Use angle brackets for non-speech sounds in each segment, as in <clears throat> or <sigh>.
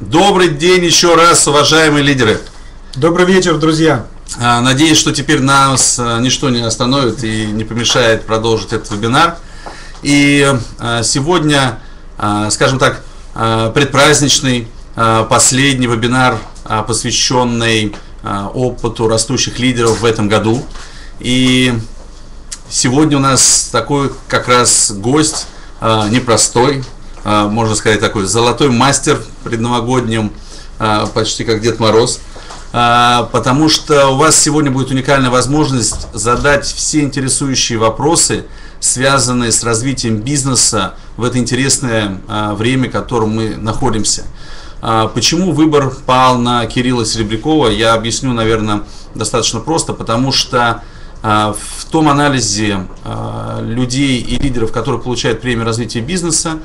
Добрый день еще раз, уважаемые лидеры. Добрый вечер, друзья. А, надеюсь, что теперь нас а, ничто не остановит и не помешает продолжить этот вебинар. И а, сегодня, скажем так, предпраздничный последний вебинар, посвященный опыту растущих лидеров в этом году. И сегодня у нас такой как раз гость непростой, можно сказать, такой золотой мастер предновогодним, а, почти как Дед Мороз. А, потому что у вас сегодня будет уникальная возможность задать все интересующие вопросы, связанные с развитием бизнеса в это интересное время, в котором мы находимся. Почему выбор пал на Кирилла Серебрякова, я объясню, наверное, достаточно просто, потому что в том анализе людей и лидеров, которые получают премию развития бизнеса, а,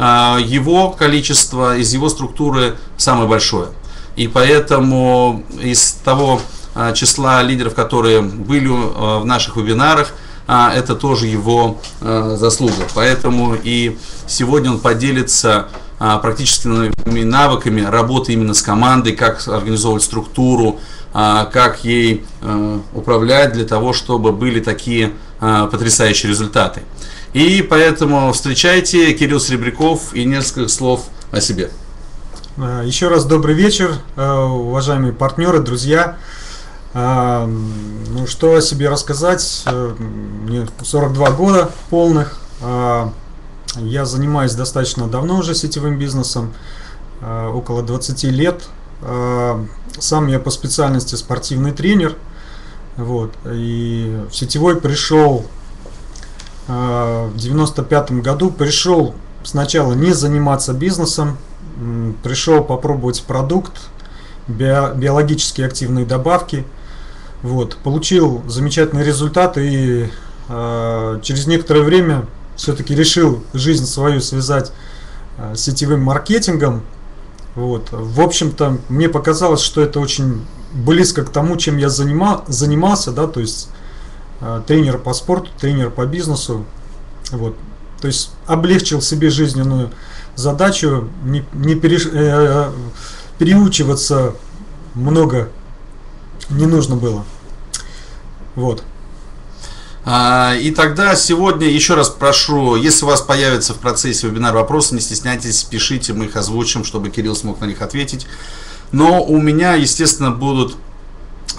его количество из его структуры самое большое. И поэтому из того а, числа лидеров, которые были а, в наших вебинарах, это тоже его заслуга. Поэтому и сегодня он поделится практическими навыками работы именно с командой, как организовывать структуру, как ей управлять для того, чтобы были такие потрясающие результаты. И поэтому встречайте Кирилл Серебряков и несколько слов о себе. А, еще раз добрый вечер, а, уважаемые партнеры, друзья. А, ну, что о себе рассказать? Мне 42 года полных. Я занимаюсь достаточно давно уже сетевым бизнесом, около 20 лет. Сам я по специальности спортивный тренер. Вот. И в сетевой пришел Э, в 95 году пришел сначала не заниматься бизнесом, пришел попробовать продукт, биологически активные добавки, вот, получил замечательный результат и э, через некоторое время все-таки решил жизнь свою связать э, сетевым маркетингом. Вот. В общем-то, мне показалось, что это очень близко к тому, чем я занимал, занимался, да, то есть Э, тренер по спорту, тренер по бизнесу. Вот. То есть облегчил себе жизненную задачу, не, не переш, э, переучиваться много не нужно было. Вот. А, и тогда сегодня еще раз прошу, если у вас появятся в процессе вебинара вопросы, не стесняйтесь, пишите, мы их озвучим, чтобы Кирилл смог на них ответить. Но у меня, естественно, будут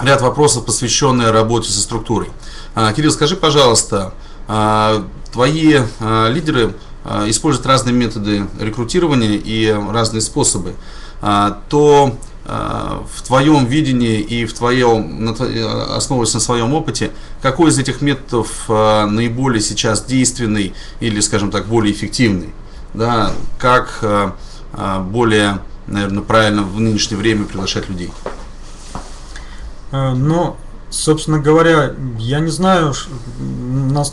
ряд вопросов, посвященные работе со структурой. А, Кирилл, скажи, пожалуйста, а, твои лидеры используют разные методы рекрутирования и разные способы, то в твоем видении и в твоем, основываясь на своем опыте, какой из этих методов наиболее сейчас действенный или, скажем так, более эффективный? Да, как более, наверное, правильно в нынешнее время приглашать людей? Ну, собственно говоря, я не знаю,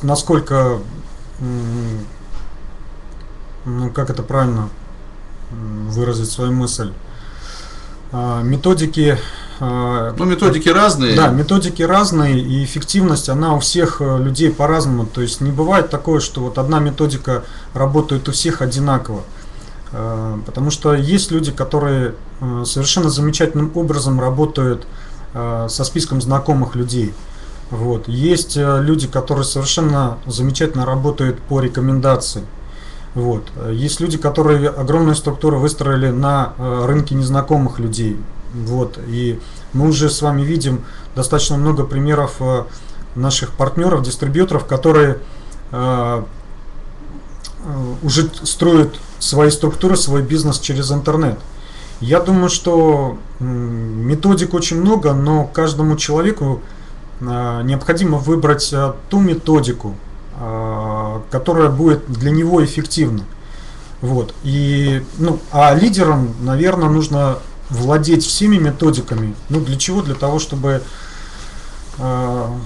насколько, ну, как это правильно выразить свою мысль. А, методики а, ну, методики разные. Да, методики разные, и эффективность, она у всех э, людей по-разному. То есть не бывает такое, что вот одна методика работает у всех одинаково. А, потому что есть люди, которые э, совершенно замечательным образом работают со списком знакомых людей. Вот. Есть э, люди, которые совершенно замечательно работают по рекомендации. Вот. Есть люди, которые огромную структуру выстроили на э, рынке незнакомых людей. Вот. И мы уже с вами видим достаточно много примеров наших партнеров, дистрибьюторов, которые уже строят свои структуры, свой бизнес через интернет. Я думаю, что методик очень много, но каждому человеку необходимо выбрать ту методику, которая будет для него эффективна. Вот. И, ну, а лидерам, наверное, нужно владеть всеми методиками. Ну, для чего? Для того, чтобы,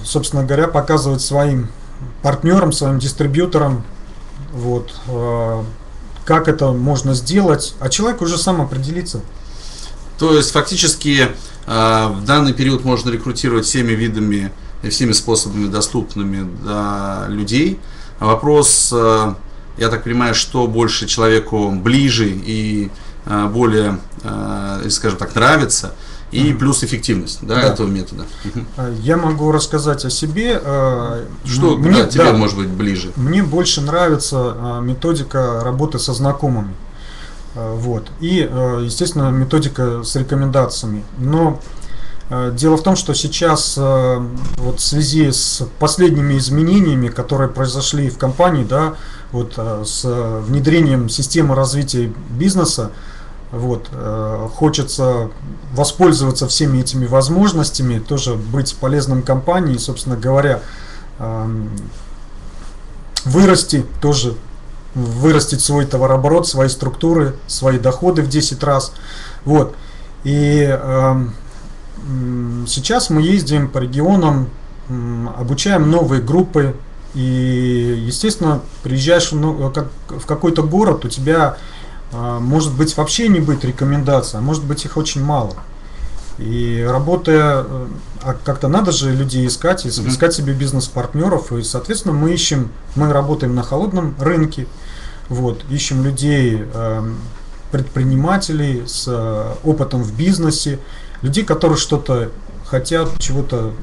собственно говоря, показывать своим партнерам, своим дистрибьюторам, вот, как это можно сделать, а человек уже сам определится. То есть фактически э, в данный период можно рекрутировать всеми видами и всеми способами доступными для людей. Вопрос, э, я так понимаю, что больше человеку ближе и э, более, э, скажем так, нравится, и плюс эффективность да, да. этого метода. Uh-huh. Я могу рассказать о себе. Что мне, да, тебе да, может быть ближе? Мне больше нравится методика работы со знакомыми. Вот. И, естественно, методика с рекомендациями. Но Дело в том, что сейчас вот в связи с последними изменениями, которые произошли в компании, да, вот с внедрением системы развития бизнеса, вот, э, хочется воспользоваться всеми этими возможностями, тоже быть полезным компании, собственно говоря, э, вырасти тоже, вырастить свой товарооборот, свои структуры, свои доходы в 10 раз. Вот. И э, сейчас мы ездим по регионам, обучаем новые группы, и, естественно, приезжаешь в, какой-то город, у тебя а, может быть вообще не быть рекомендаций, а может быть их очень мало. И работая, а как-то надо же людей искать, искать себе бизнес-партнеров, и, соответственно, мы ищем, мы работаем на холодном рынке, вот, ищем людей, предпринимателей с э, опытом в бизнесе, людей, которые что-то хотят, чего-то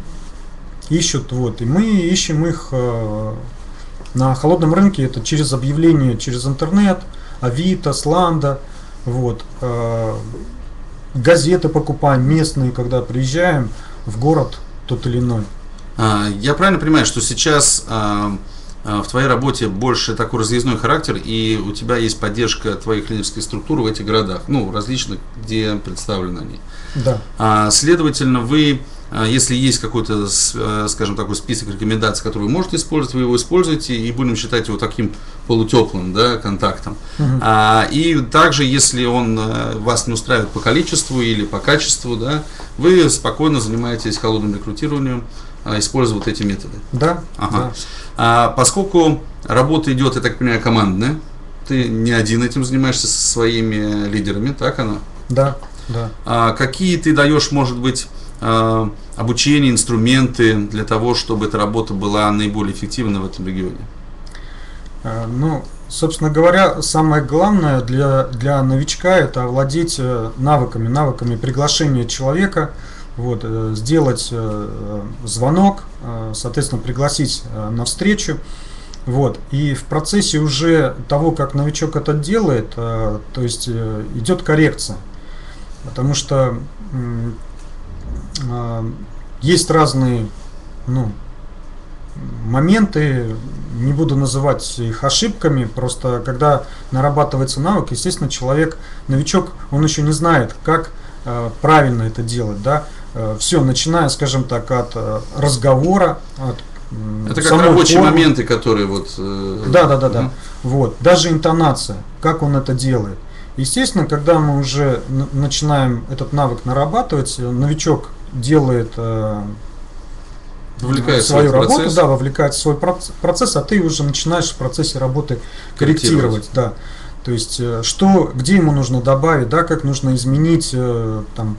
ищут, вот, и мы ищем их э, на холодном рынке, это через объявление, через интернет, Авито, Сланда, вот. Э, газеты покупаем местные, когда приезжаем в город тот или иной. А, я правильно понимаю, что сейчас а, в твоей работе больше такой разъездной характер, и у тебя есть поддержка твоей клинической структуры в этих городах, ну, различных, где представлены они. Да. Следовательно, вы а, если есть какой-то, э, скажем, такой список рекомендаций, которые вы можете использовать, вы его используете и будем считать его таким полутеплым да, контактом. Угу. А, и также, если он вас не устраивает по количеству или по качеству, да, вы спокойно занимаетесь холодным рекрутированием, а, используя вот эти методы. Да. Ага. да. А, поскольку работа идет, я так понимаю, командная, ты не один этим занимаешься со своими лидерами, так оно? Да, да. А, какие ты даешь, может быть, Э, обучение, инструменты для того, чтобы эта работа была наиболее эффективна в этом регионе? Э, ну, собственно говоря, самое главное для, для новичка это овладеть э, навыками, навыками приглашения человека, вот, сделать звонок, соответственно, пригласить на встречу. Вот. И в процессе уже того, как новичок это делает, то есть идет коррекция. Потому что есть разные ну, моменты, не буду называть их ошибками, просто когда нарабатывается навык, естественно, человек, новичок, он еще не знает, как э, правильно это делать, да, э, все, начиная, скажем так, от э, разговора, от это как рабочие формы. моменты, которые вот... Э, да, да, да, да. Угу. Вот. Даже интонация, как он это делает. Естественно, когда мы уже начинаем этот навык нарабатывать, новичок делает э, вовлекает свою работу, процесс. да, вовлекает в свой процесс, а ты уже начинаешь в процессе работы корректировать, корректировать да. То есть, э, что, где ему нужно добавить, да, как нужно изменить, э, там,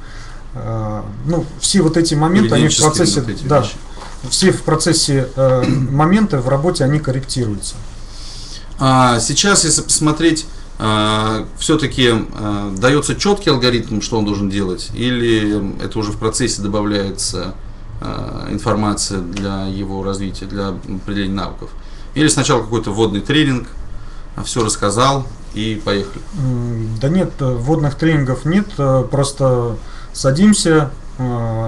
ну, все вот эти моменты, они в процессе, вот да, вещи. все в процессе э, <clears throat> моменты в работе, они корректируются. А сейчас, если посмотреть а, все-таки а, дается четкий алгоритм, что он должен делать, или это уже в процессе добавляется а, информация для его развития, для определения навыков? Или сначала какой-то вводный тренинг, все рассказал и поехали? Да нет, вводных тренингов нет, просто садимся,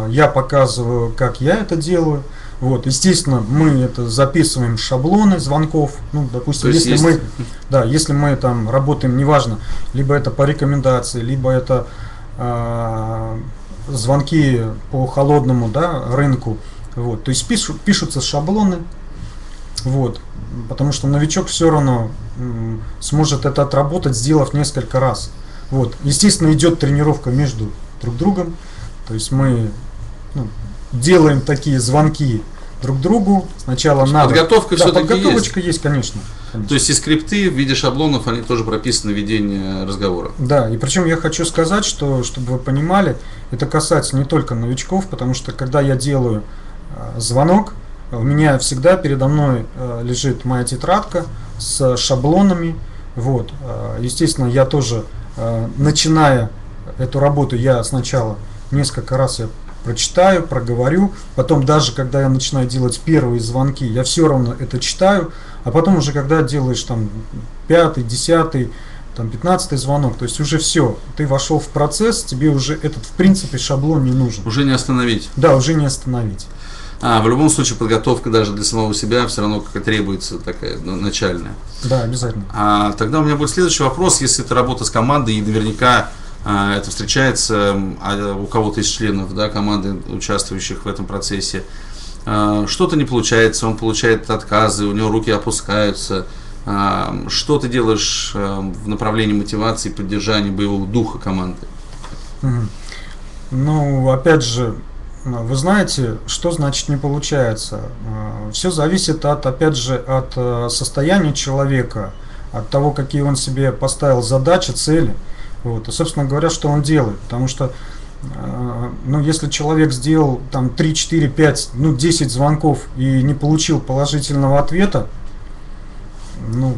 я показываю, как я это делаю, вот, естественно, мы это записываем шаблоны звонков. Ну, допустим, если есть... мы, <laughs> да, если мы там работаем, неважно, либо это по рекомендации, либо это э, звонки по холодному, да, рынку. Вот, то есть пишут, пишутся шаблоны. Вот, потому что новичок все равно м, сможет это отработать, сделав несколько раз. Вот, естественно, идет тренировка между друг другом. То есть мы ну, делаем такие звонки друг другу. Сначала надо... Подготовка да, все-таки подготовочка есть, есть конечно, конечно. То есть и скрипты в виде шаблонов, они тоже прописаны в ведении разговора. Да, и причем я хочу сказать, что, чтобы вы понимали, это касается не только новичков, потому что когда я делаю э, звонок, у меня всегда передо мной э, лежит моя тетрадка с шаблонами. Вот. Э, естественно, я тоже э, начиная эту работу, я сначала несколько раз я прочитаю, проговорю, потом даже когда я начинаю делать первые звонки, я все равно это читаю, а потом уже когда делаешь там пятый, десятый, там пятнадцатый звонок, то есть уже все, ты вошел в процесс, тебе уже этот в принципе шаблон не нужен. Уже не остановить. Да, уже не остановить. А, в любом случае подготовка даже для самого себя все равно как требуется такая ну, начальная. Да, обязательно. А, тогда у меня будет следующий вопрос, если это работа с командой и наверняка это встречается а, у кого-то из членов да, команды, участвующих в этом процессе. А, что-то не получается, он получает отказы, у него руки опускаются. Что ты делаешь в направлении мотивации, поддержания боевого духа команды? Ну, опять же, вы знаете, что значит не получается? Все зависит от, опять же, от состояния человека, от того, какие он себе поставил задачи, цели. Вот. И, собственно говоря, что он делает. Потому что, э, ну, если человек сделал там 3, 4, 5, ну, 10 звонков и не получил положительного ответа, ну,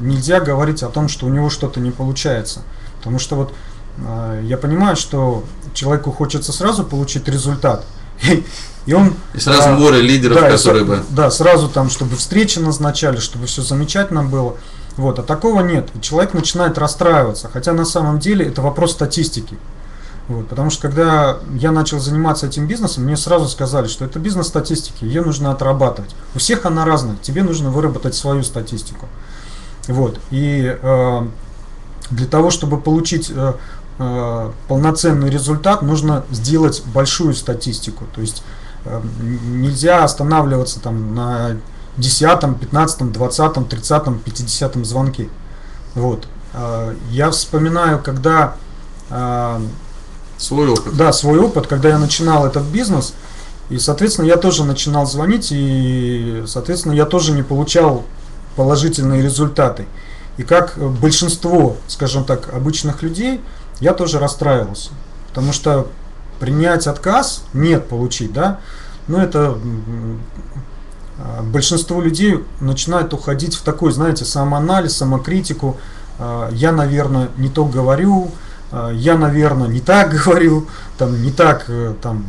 нельзя говорить о том, что у него что-то не получается. Потому что вот э, я понимаю, что человеку хочется сразу получить результат. <laughs> И он и сразу море лидеров, да, которые бы. Да, сразу там, чтобы встречи назначали, чтобы все замечательно было. Вот, а такого нет. И человек начинает расстраиваться. Хотя на самом деле это вопрос статистики. Вот, потому что когда я начал заниматься этим бизнесом, мне сразу сказали, что это бизнес статистики, ее нужно отрабатывать. У всех она разная, тебе нужно выработать свою статистику. Вот, и э, для того, чтобы получить э, э, полноценный результат, нужно сделать большую статистику. То есть э, нельзя останавливаться там на десятом, пятнадцатом, двадцатом, тридцатом, пятидесятом звонке. Вот. А, я вспоминаю, когда... А, свой опыт. Да, свой опыт, когда я начинал этот бизнес, и, соответственно, я тоже начинал звонить, и, соответственно, я тоже не получал положительные результаты. И как большинство, скажем так, обычных людей, я тоже расстраивался. Потому что принять отказ, нет получить, да, ну это большинство людей начинает уходить в такой, знаете, самоанализ, самокритику. А, я, наверное, не то говорю, а, я, наверное, не так <laughs> говорю, там, не так, э, там,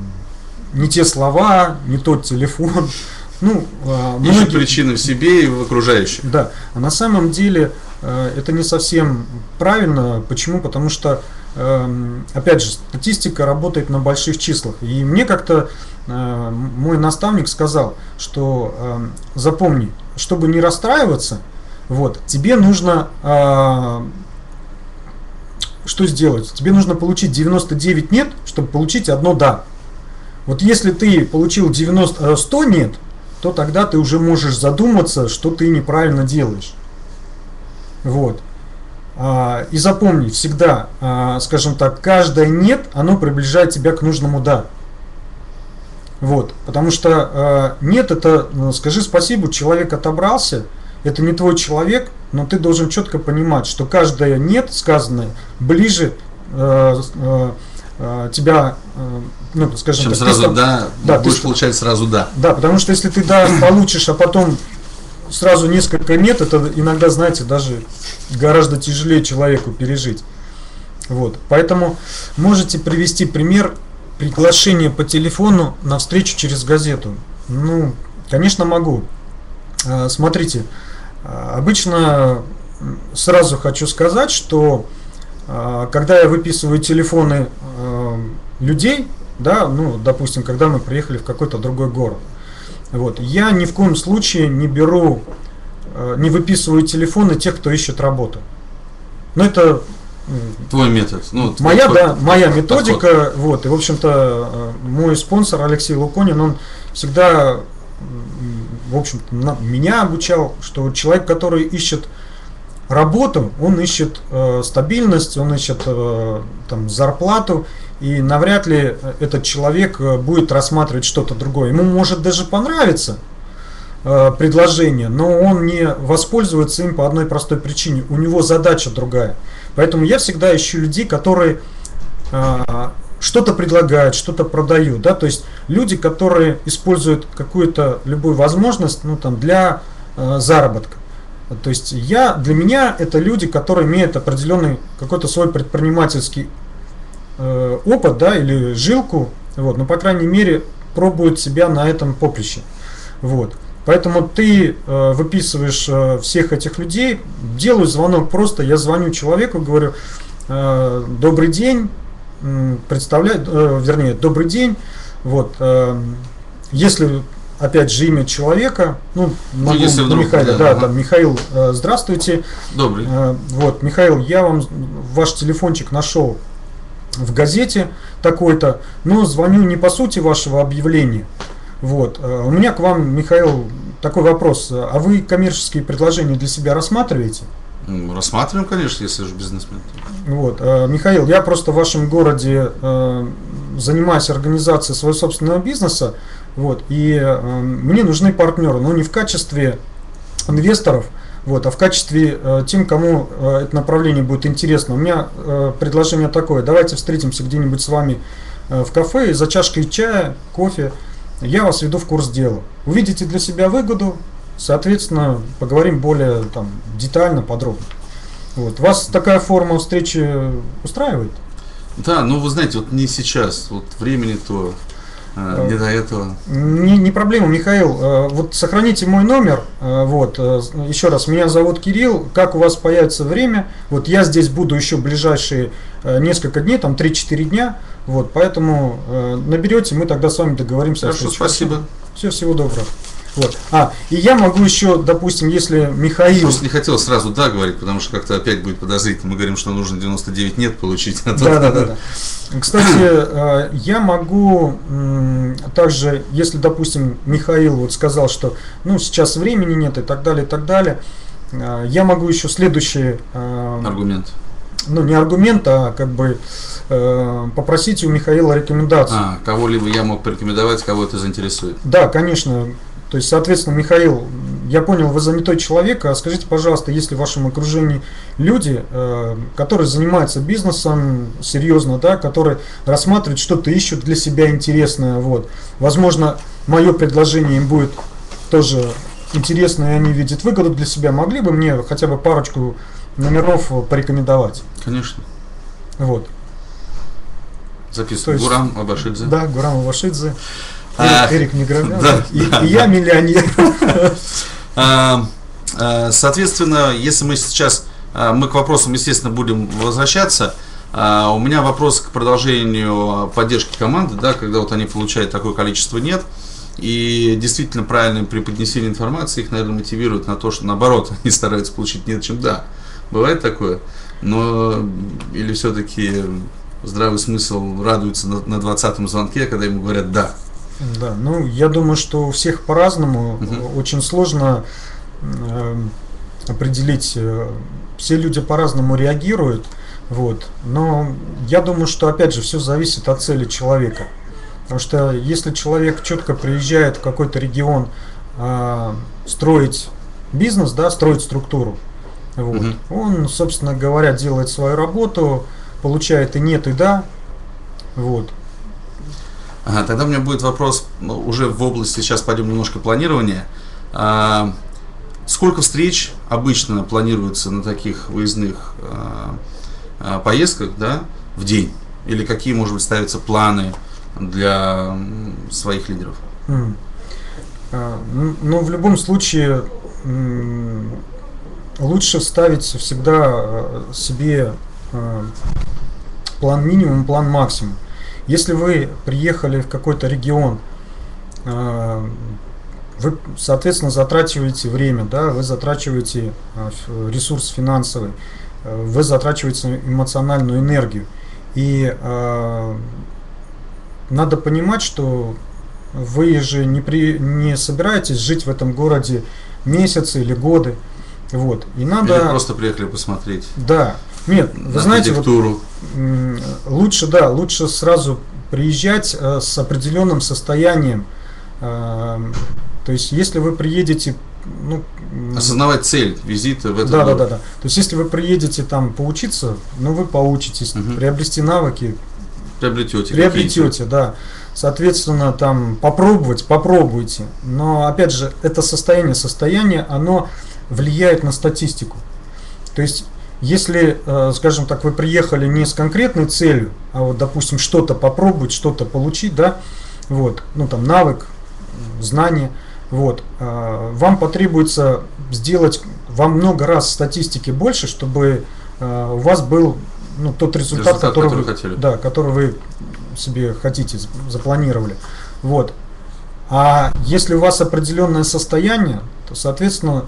не те слова, не тот телефон. <laughs> Ну, Ищут многие... причины в себе и в окружающих. Да, а на самом деле э, это не совсем правильно. Почему? Потому что, эм, опять же, статистика работает на больших числах. И мне как-то Э, мой наставник сказал, что э, запомни, чтобы не расстраиваться, вот, тебе нужно э, что сделать? Тебе нужно получить 99 нет, чтобы получить одно да. Вот если ты получил 90, 100 нет, то тогда ты уже можешь задуматься, что ты неправильно делаешь. Вот. И запомни, всегда, скажем так, каждое нет, оно приближает тебя к нужному да. Вот, потому что э, нет, это, ну, скажи спасибо, человек отобрался, это не твой человек, но ты должен четко понимать, что каждое нет сказанное ближе э, э, э тебя, э, ну, скажем Чем так, сразу ты, да, да, будешь ты, получать сразу да. Да, потому что если ты да получишь, а потом сразу несколько нет, это иногда, знаете, даже гораздо тяжелее человеку пережить. Вот, поэтому можете привести пример приглашение по телефону на встречу через газету? Ну, конечно, могу. А, смотрите, а, обычно сразу хочу сказать, что а, когда я выписываю телефоны людей, да, ну, допустим, когда мы приехали в какой-то другой город, вот, я ни в коем случае не беру, не выписываю телефоны тех, кто ищет работу. Но это Твой метод. Ну, моя, твой, да, моя методика. Подход. Вот, и, в общем-то, э, мой спонсор Алексей Луконин, он всегда, в общем-то, меня обучал, что человек, который ищет работу, он ищет э, стабильность, он ищет э, там, зарплату, и навряд ли этот человек э, будет рассматривать что-то другое. Ему может даже понравиться э, предложение, но он не воспользуется им по одной простой причине. У него задача другая. Поэтому я всегда ищу людей, которые э, что-то предлагают, что-то продают, да, то есть люди, которые используют какую-то любую возможность, ну там для э, заработка. То есть я, для меня это люди, которые имеют определенный какой-то свой предпринимательский э, опыт, да, или жилку, вот, но по крайней мере пробуют себя на этом поприще. Вот. Поэтому ты э, выписываешь э, всех этих людей, делаю звонок просто, я звоню человеку, говорю, э, добрый день, представляю, э, вернее, добрый день, вот, э, если опять же имя человека, ну, ну могу, если вдруг, Михаил, да, да, ага. там, Михаил, э, здравствуйте. Добрый. Э, вот, Михаил, я вам ваш телефончик нашел в газете такой-то, но звоню не по сути вашего объявления. Вот, э, у меня к вам, Михаил, такой вопрос. А вы коммерческие предложения для себя рассматриваете? Ну, рассматриваем, конечно, если же бизнесмен. Вот, Михаил, я просто в вашем городе занимаюсь организацией своего собственного бизнеса, вот, и э, мне нужны партнеры, но не в качестве инвесторов, вот, а в качестве э, тем, кому э, это направление будет интересно. У меня э, предложение такое, давайте встретимся где-нибудь с вами э, в кафе за чашкой чая, кофе, я вас веду в курс дела. Увидите для себя выгоду, соответственно, поговорим более там, детально, подробно. Вот. Вас такая форма встречи устраивает? Да, ну вы знаете, вот не сейчас, вот времени то не до этого. Не, не проблема, Михаил. Э, вот сохраните мой номер. Э, вот, э, еще раз, меня зовут Кирилл. Как у вас появится время? Вот я здесь буду еще ближайшие несколько дней, там 3-4 дня. Вот, поэтому наберете, мы тогда с вами договоримся. Хорошо, спасибо. Все, всего доброго. Вот. А, и я могу еще, допустим, если Михаил... Просто не хотел сразу да говорить, потому что как-то опять будет подозрительно. Мы говорим, что нужно 99 нет получить. А да, да, да, да. Кстати, э, я могу также, если, допустим, Михаил вот сказал, что ну сейчас времени нет и так далее, и так далее, э, я могу еще следующий... Э, аргумент. Ну, не аргумент, а как бы попросить у Михаила рекомендацию. А, кого-либо я мог порекомендовать, кого это заинтересует. Да, конечно. То есть, соответственно, Михаил, я понял, вы занятой человек, а скажите, пожалуйста, есть ли в вашем окружении люди, э, которые занимаются бизнесом серьезно, да, которые рассматривают что-то, ищут для себя интересное, вот. Возможно, мое предложение им будет тоже интересно, и они видят выгоду для себя. Могли бы мне хотя бы парочку номеров порекомендовать? Конечно. Вот. Записывай. Гурам Абашидзе. Да, Гурам Абашидзе. А, Эрик Негромян. Да, и, да, и я миллионер. А, а, соответственно, если мы сейчас, мы к вопросам, естественно, будем возвращаться, у меня вопрос к продолжению поддержки команды, да, когда вот они получают такое количество нет, и действительно правильное преподнесение информации их, наверное, мотивирует на то, что наоборот, <laughs> они стараются получить нет, чем да. Бывает такое, но или все-таки здравый смысл радуется на, на 20-м звонке, когда ему говорят да. Да, ну я думаю, что у всех по-разному. Угу. Очень сложно э, определить. Э, все люди по-разному реагируют. Вот. Но я думаю, что опять же все зависит от цели человека. Потому что если человек четко приезжает в какой-то регион э, строить бизнес, да, строить структуру, вот, угу. он, собственно говоря, делает свою работу, получает и нет, и да. Вот. Ага, тогда у меня будет вопрос ну, уже в области, сейчас пойдем немножко планирования. А, сколько встреч обычно планируется на таких выездных а, а, поездках да, в день? Или какие, может быть, ставятся планы для своих лидеров? Mm. Ну, в любом случае, лучше ставить всегда а, себе а, план минимум, план максимум. Если вы приехали в какой-то регион, э, вы, соответственно, затрачиваете время, да, вы затрачиваете э, ресурс финансовый, э, вы затрачиваете эмоциональную энергию. И э, надо понимать, что вы же не, при, не собираетесь жить в этом городе месяцы или годы. Вот. И надо... Или просто приехали посмотреть. Да. Нет, вы знаете, вот, лучше, да, лучше сразу приезжать э, с определенным состоянием. Э, то есть, если вы приедете, ну, осознавать цель визита в этот да, город. Да, да, да. То есть, если вы приедете там поучиться, ну, вы поучитесь, угу. приобрести навыки. Приобретете. Приобретете, да. Соответственно, там попробовать, попробуйте. Но опять же, это состояние, состояние, оно влияет на статистику. То есть, если, э, скажем так, вы приехали не с конкретной целью, а вот, допустим, что-то попробовать, что-то получить, да, вот, ну там навык, знание, вот, э, вам потребуется сделать во много раз статистики больше, чтобы э, у вас был ну, тот результат, результат который, который, вы, хотели. Да, который вы себе хотите, запланировали. Вот. А если у вас определенное состояние, то, соответственно,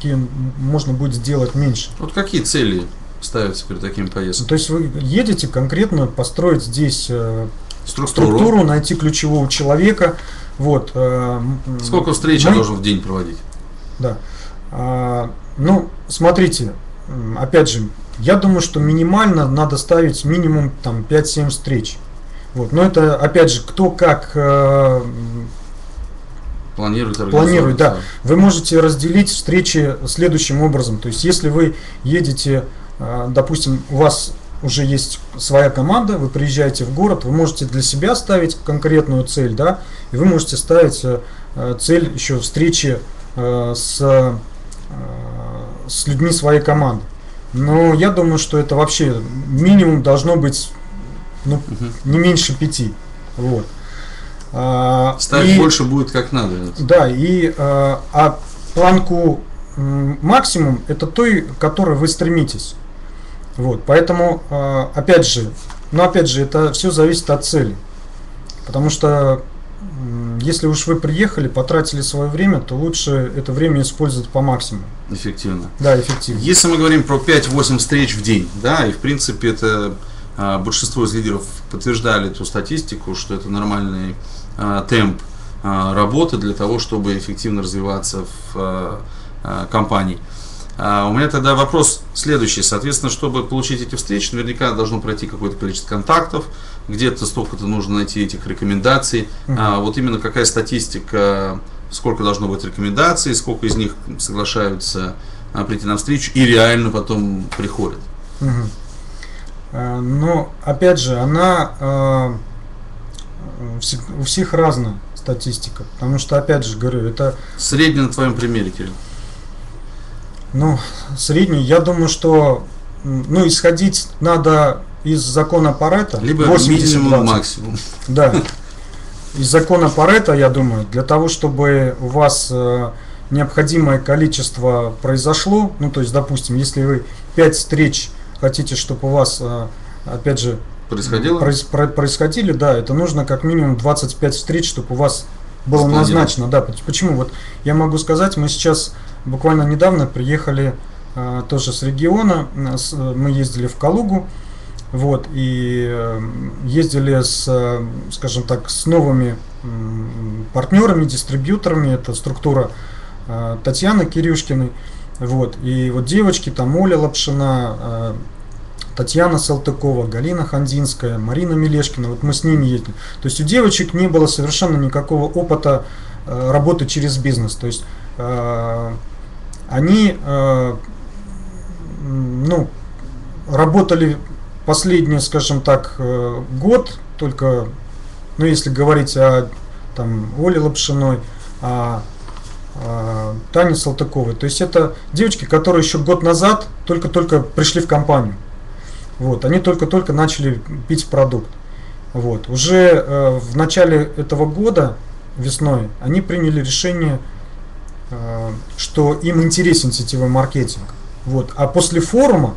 статистики можно будет сделать меньше. Вот какие цели ставятся перед такими поездками? То есть вы едете конкретно построить здесь э, структуру, структуру найти ключевого человека. Вот, э, Сколько встреч мы... должен в день проводить? Да. А, ну, смотрите, опять же, я думаю, что минимально надо ставить минимум там 5-7 встреч. Вот. Но это, опять же, кто как э, планирует, планирует, да. Вы можете разделить встречи следующим образом. То есть, если вы едете, э, допустим, у вас уже есть своя команда, вы приезжаете в город, вы можете для себя ставить конкретную цель, да, и вы можете ставить э, цель еще встречи э, с, с людьми своей команды. Но я думаю, что это вообще минимум должно быть ну, угу. не меньше пяти. Вот. А, Ставить и, больше будет как надо. Да, и а, а планку максимум это той, к которой вы стремитесь. Вот, поэтому, а, опять же, но опять же, это все зависит от цели. Потому что если уж вы приехали, потратили свое время, то лучше это время использовать по максимуму. Эффективно. Да, эффективно. Если мы говорим про 5-8 встреч в день, да, и в принципе это а, большинство из лидеров подтверждали эту статистику, что это нормальный темп а, работы для того, чтобы эффективно развиваться в компании. У меня тогда вопрос следующий. Соответственно, чтобы получить эти встречи, наверняка должно пройти какое-то количество контактов, где-то столько-то нужно найти этих рекомендаций. Uh-huh. Вот именно какая статистика, сколько должно быть рекомендаций, сколько из них соглашаются прийти на встречу и реально потом приходят. Uh-huh. Э, но, опять же, она э, у всех разная статистика. Потому что, опять же, говорю, это... Средний на твоем примере, Кирилл. Ну, средний, я думаю, что ну, исходить надо из закона Парета. Либо 80, минимум, максимум. Да. Из закона Парета, я думаю, для того, чтобы у вас э, необходимое количество произошло, ну, то есть, допустим, если вы 5 встреч хотите, чтобы у вас, э, опять же, происходило? Проис, про, происходили, да, это нужно как минимум 25 встреч, чтобы у вас было назначено. Да, почему? Вот я могу сказать, мы сейчас буквально недавно приехали э, тоже с региона, с, мы ездили в Калугу, вот, и э, ездили с, э, скажем так, с новыми э, партнерами, дистрибьюторами, это структура э, Татьяны Кирюшкиной, вот. И вот девочки, там Оля Лапшина, э, Татьяна Салтыкова, Галина Хандинская, Марина Мелешкина, вот мы с ними ездили. То есть у девочек не было совершенно никакого опыта э, работы через бизнес. То есть э, они ну, работали последний, скажем так, год, только, ну, если говорить о там, Оле Лапшиной, о а, Тани Салтыковой. То есть это девочки, которые еще год назад только-только пришли в компанию. Вот, они только-только начали пить продукт. Вот. Уже э, в начале этого года, весной, они приняли решение, э, что им интересен сетевой маркетинг. Вот. А после форума,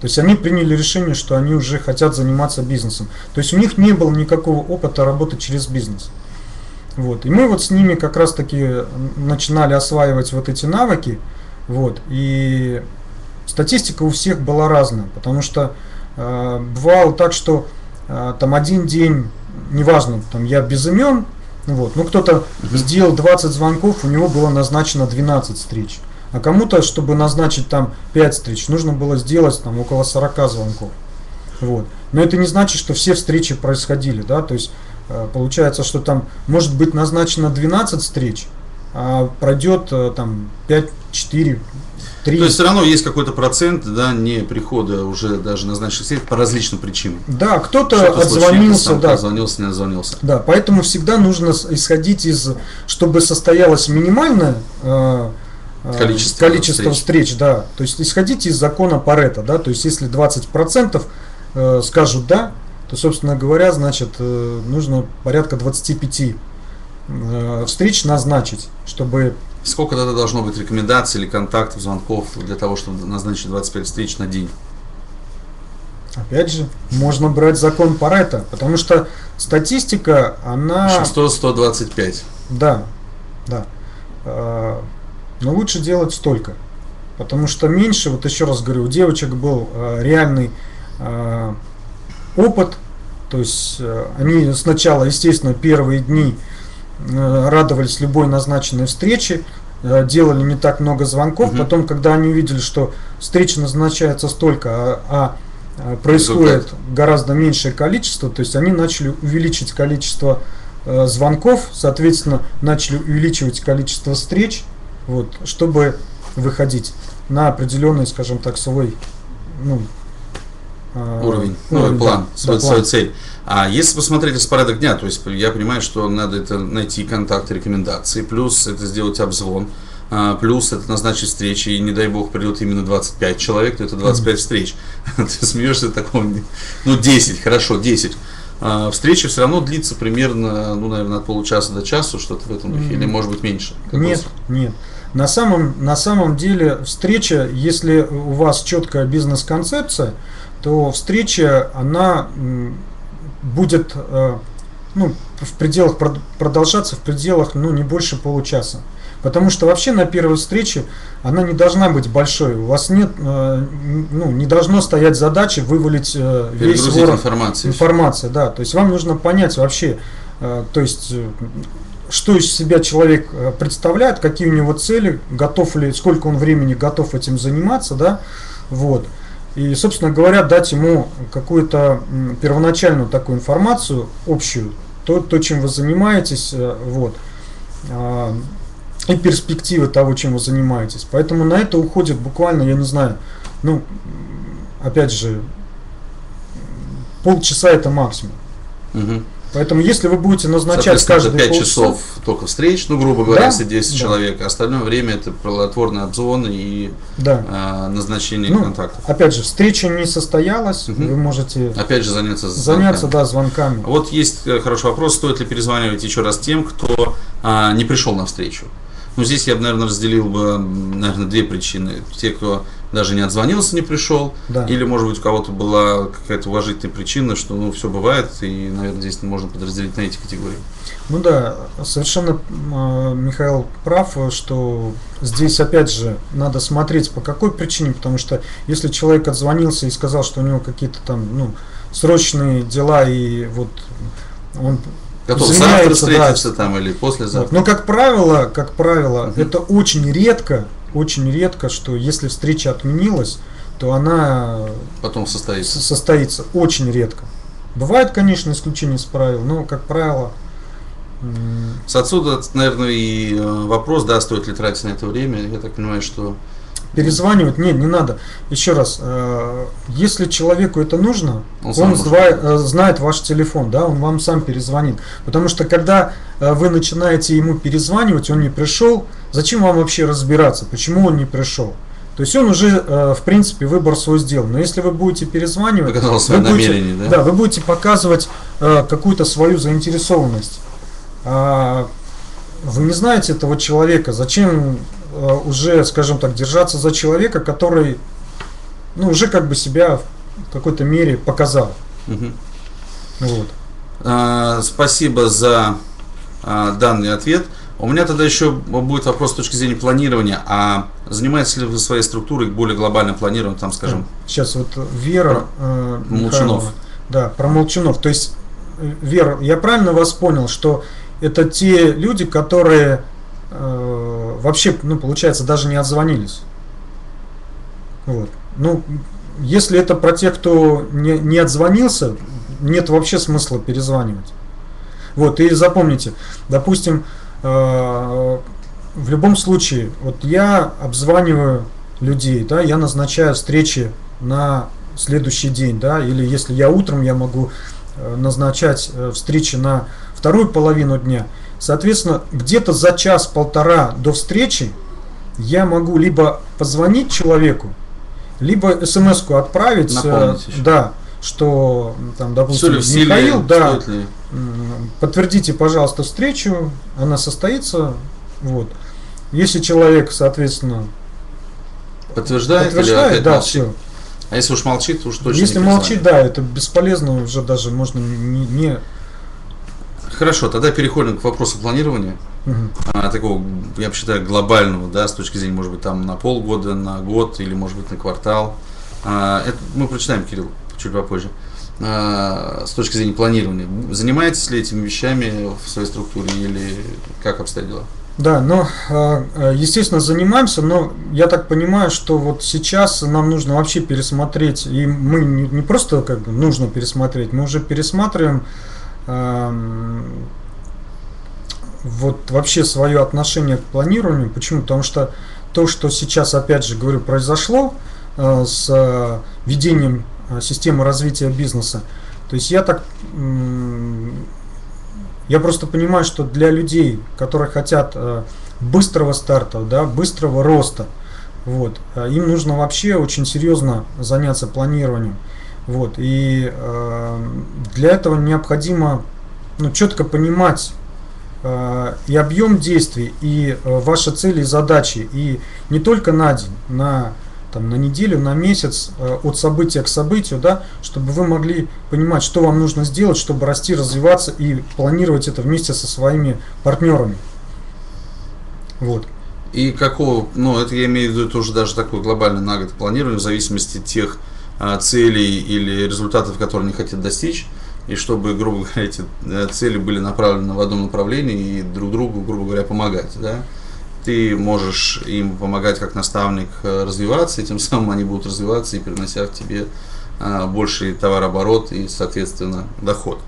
то есть они приняли решение, что они уже хотят заниматься бизнесом. То есть у них не было никакого опыта работы через бизнес. Вот. И мы вот с ними как раз таки начинали осваивать вот эти навыки. Вот. И статистика у всех была разная, потому что бывало так, что э, там один день, неважно, там я без имен, вот, ну кто-то сделал 20 звонков, у него было назначено 12 встреч. А кому-то, чтобы назначить там 5 встреч, нужно было сделать там около 40 звонков. Вот. Но это не значит, что все встречи происходили, да, то есть Э, получается, что там может быть назначено 12 встреч, а пройдет э, там 5, 4, 3. То есть все равно есть какой-то процент, да, не прихода уже даже назначенных встреч по различным причинам. Да, кто-то отзвонился, да. Отзвонился, не отзвонился. Да, поэтому всегда нужно исходить из, чтобы состоялась минимальная э, э, Количество количество встреч. встреч. да. То есть исходите из закона Парета, да, то есть если 20% э, скажут да, то, собственно говоря, значит, э, нужно порядка 25 э, встреч назначить, чтобы Сколько тогда должно быть рекомендаций или контактов, звонков для того, чтобы назначить 25 встреч на день? Опять же, можно брать закон Парета, потому что статистика, она... 100-125. Да, да. А, Но лучше делать столько. Потому что меньше, вот еще раз говорю, у девочек был а, реальный а, опыт. То есть они сначала, естественно, первые дни радовались любой назначенной встрече, а, делали не так много звонков. Мгм. Потом, когда они увидели, что встреча назначается столько, а, а, а, происходит гораздо меньшее количество, то есть они начали увеличить количество э, звонков, соответственно, начали увеличивать количество встреч, вот, чтобы выходить на определенный, скажем так, свой ну, э, уровень, ну, уровень, план, да, свой, да, свою план. цель. А если посмотреть распорядок дня, то есть я понимаю, что надо это найти контакты, рекомендации, плюс это сделать обзвон, а, плюс это назначить встречи, и не дай бог придет именно 25 человек, то это 25 встреч. <laughs> Ты смеешься такого? Ну, 10, хорошо, 10. А, Встреча все равно длится примерно, ну, наверное, от получаса до часу, что-то в этом духе, или может быть меньше. Нет, вас? нет. На самом, на самом деле встреча, если у вас четкая бизнес-концепция, то встреча, она будет э, ну, в пределах, прод- продолжаться в пределах ну, не больше получаса. Потому что вообще на первой встрече она не должна быть большой. У вас нет, э, ну, не должно стоять задачи вывалить э, весь ворох информацию. Информация, да. То есть вам нужно понять вообще, то есть что из себя человек представляет, какие у него цели, готов ли, сколько он времени готов этим заниматься, да, вот. И, собственно говоря, дать ему какую-то первоначальную такую информацию общую, то, то чем вы занимаетесь, э, вот, а, и перспективы того, чем вы занимаетесь. Поэтому на это уходит буквально, я не знаю, ну, опять же, полчаса это максимум. Мгм. Поэтому если вы будете назначать каждые 5 полчаса, часов только встреч, ну, грубо говоря, Да, если 10 да. человек, а остальное время это плодотворные обзвоны и да. а, назначение Ну, контактов. Опять же, встреча не состоялась, Мгм. вы можете Опять же, заняться заняться, звонками. да, звонками. Вот есть э, хороший вопрос, стоит ли перезванивать еще раз тем, кто а, не пришел на встречу. Ну, здесь я бы, наверное, разделил бы, наверное, две причины. Те, кто даже не отзвонился, не пришел, Да. или, может быть, у кого-то была какая-то уважительная причина, что, ну, все бывает, и, наверное, здесь можно подразделить на эти категории. Ну да, совершенно э, Михаил прав, что здесь опять же надо смотреть по какой причине, потому что если человек отзвонился и сказал, что у него какие-то там ну, срочные дела и вот он Готов завтра извиняется, да, там или Вот. послезавтра. Но как правило, как правило, Мгм. это очень редко, очень редко, что если встреча отменилась, то она Потом состоится. состоится очень редко. Бывает, конечно, исключение из правил, но как правило. С отсюда, наверное, и э, вопрос, да, стоит ли тратить на это время. Я так понимаю, что Перезванивать нет, не надо. Еще раз, э, если человеку это нужно, Он он, набрать. э, знает ваш телефон, да, он вам сам перезвонит. Потому что когда э, вы начинаете ему перезванивать, он не пришел, зачем вам вообще разбираться, почему он не пришел? То есть он уже, э, в принципе, выбор свой сделал. Но если вы будете перезванивать, показал вы свое будете- намерение, да? вы будете показывать э, какую-то свою заинтересованность. А, вы не знаете этого человека, зачем уже, скажем так, держаться за человека, который, ну, уже как бы себя в какой-то мере показал. Мгм. Вот. А, Спасибо за а, данный ответ. У меня тогда еще будет вопрос с точки зрения планирования. А занимаетесь ли вы своей структурой более глобальным планированием, там, скажем, Сейчас вот Вера э, Молчунов. Да, про Молчунов. То есть, э, Вера, я правильно вас понял, что это те люди, которые э, вообще, ну, получается, даже не отзвонились. Вот. Ну, если это про тех, кто не, не отзвонился, нет вообще смысла перезванивать. Вот, и запомните, допустим, э, в любом случае, вот я обзваниваю людей, да, я назначаю встречи на следующий день, да, или если я утром, я могу э, назначать встречи на вторую половину дня. Соответственно, где-то за час-полтора до встречи я могу либо позвонить человеку, либо смс-ку отправить, э, да, что там, допустим, Михаил, да, подтвердите, пожалуйста, встречу, она состоится, вот. Если человек, соответственно, подтверждает, подтверждает, или да, все. А если уж молчит, то уж точно. Если молчит, да, это бесполезно, уже даже можно не, не Хорошо, тогда переходим к вопросу планирования. Угу. А, такого, я бы считаю, глобального, да, с точки зрения, может быть, там на полгода, на год или, может быть, на квартал. А, это мы прочитаем, Кирилл, чуть попозже. А, с точки зрения планирования. Занимаетесь ли этими вещами в своей структуре или как обстоят дела? Да, но, а, естественно, занимаемся, но я так понимаю, что вот сейчас нам нужно вообще пересмотреть, и мы не просто как бы нужно пересмотреть, мы уже пересматриваем вот вообще свое отношение к планированию. Почему? Потому что то, что сейчас, опять же говорю, произошло э, с э, ведением э, системы развития бизнеса, то есть я так, я просто понимаю, что для людей, которые хотят быстрого старта, да, быстрого роста, вот, им нужно вообще очень серьезно заняться планированием. Вот, и э, для этого необходимо ну, четко понимать э, и объем действий, и э, ваши цели и задачи, и не только на день, на, там, на неделю, на месяц, э, от события к событию, да, чтобы вы могли понимать, что вам нужно сделать, чтобы расти, развиваться и планировать это вместе со своими партнерами. Вот. И какого, ну это я имею в виду тоже даже такое глобальное на год планирование, в зависимости от тех целей или результатов, которые они хотят достичь, и чтобы, грубо <laughs> говоря, эти э, цели были направлены в одном направлении и друг другу, грубо говоря, помогать. Да? Ты можешь им помогать как наставник э, развиваться, и тем <laughs> самым они будут развиваться и принося в тебе а, больший товарооборот и, соответственно, доход.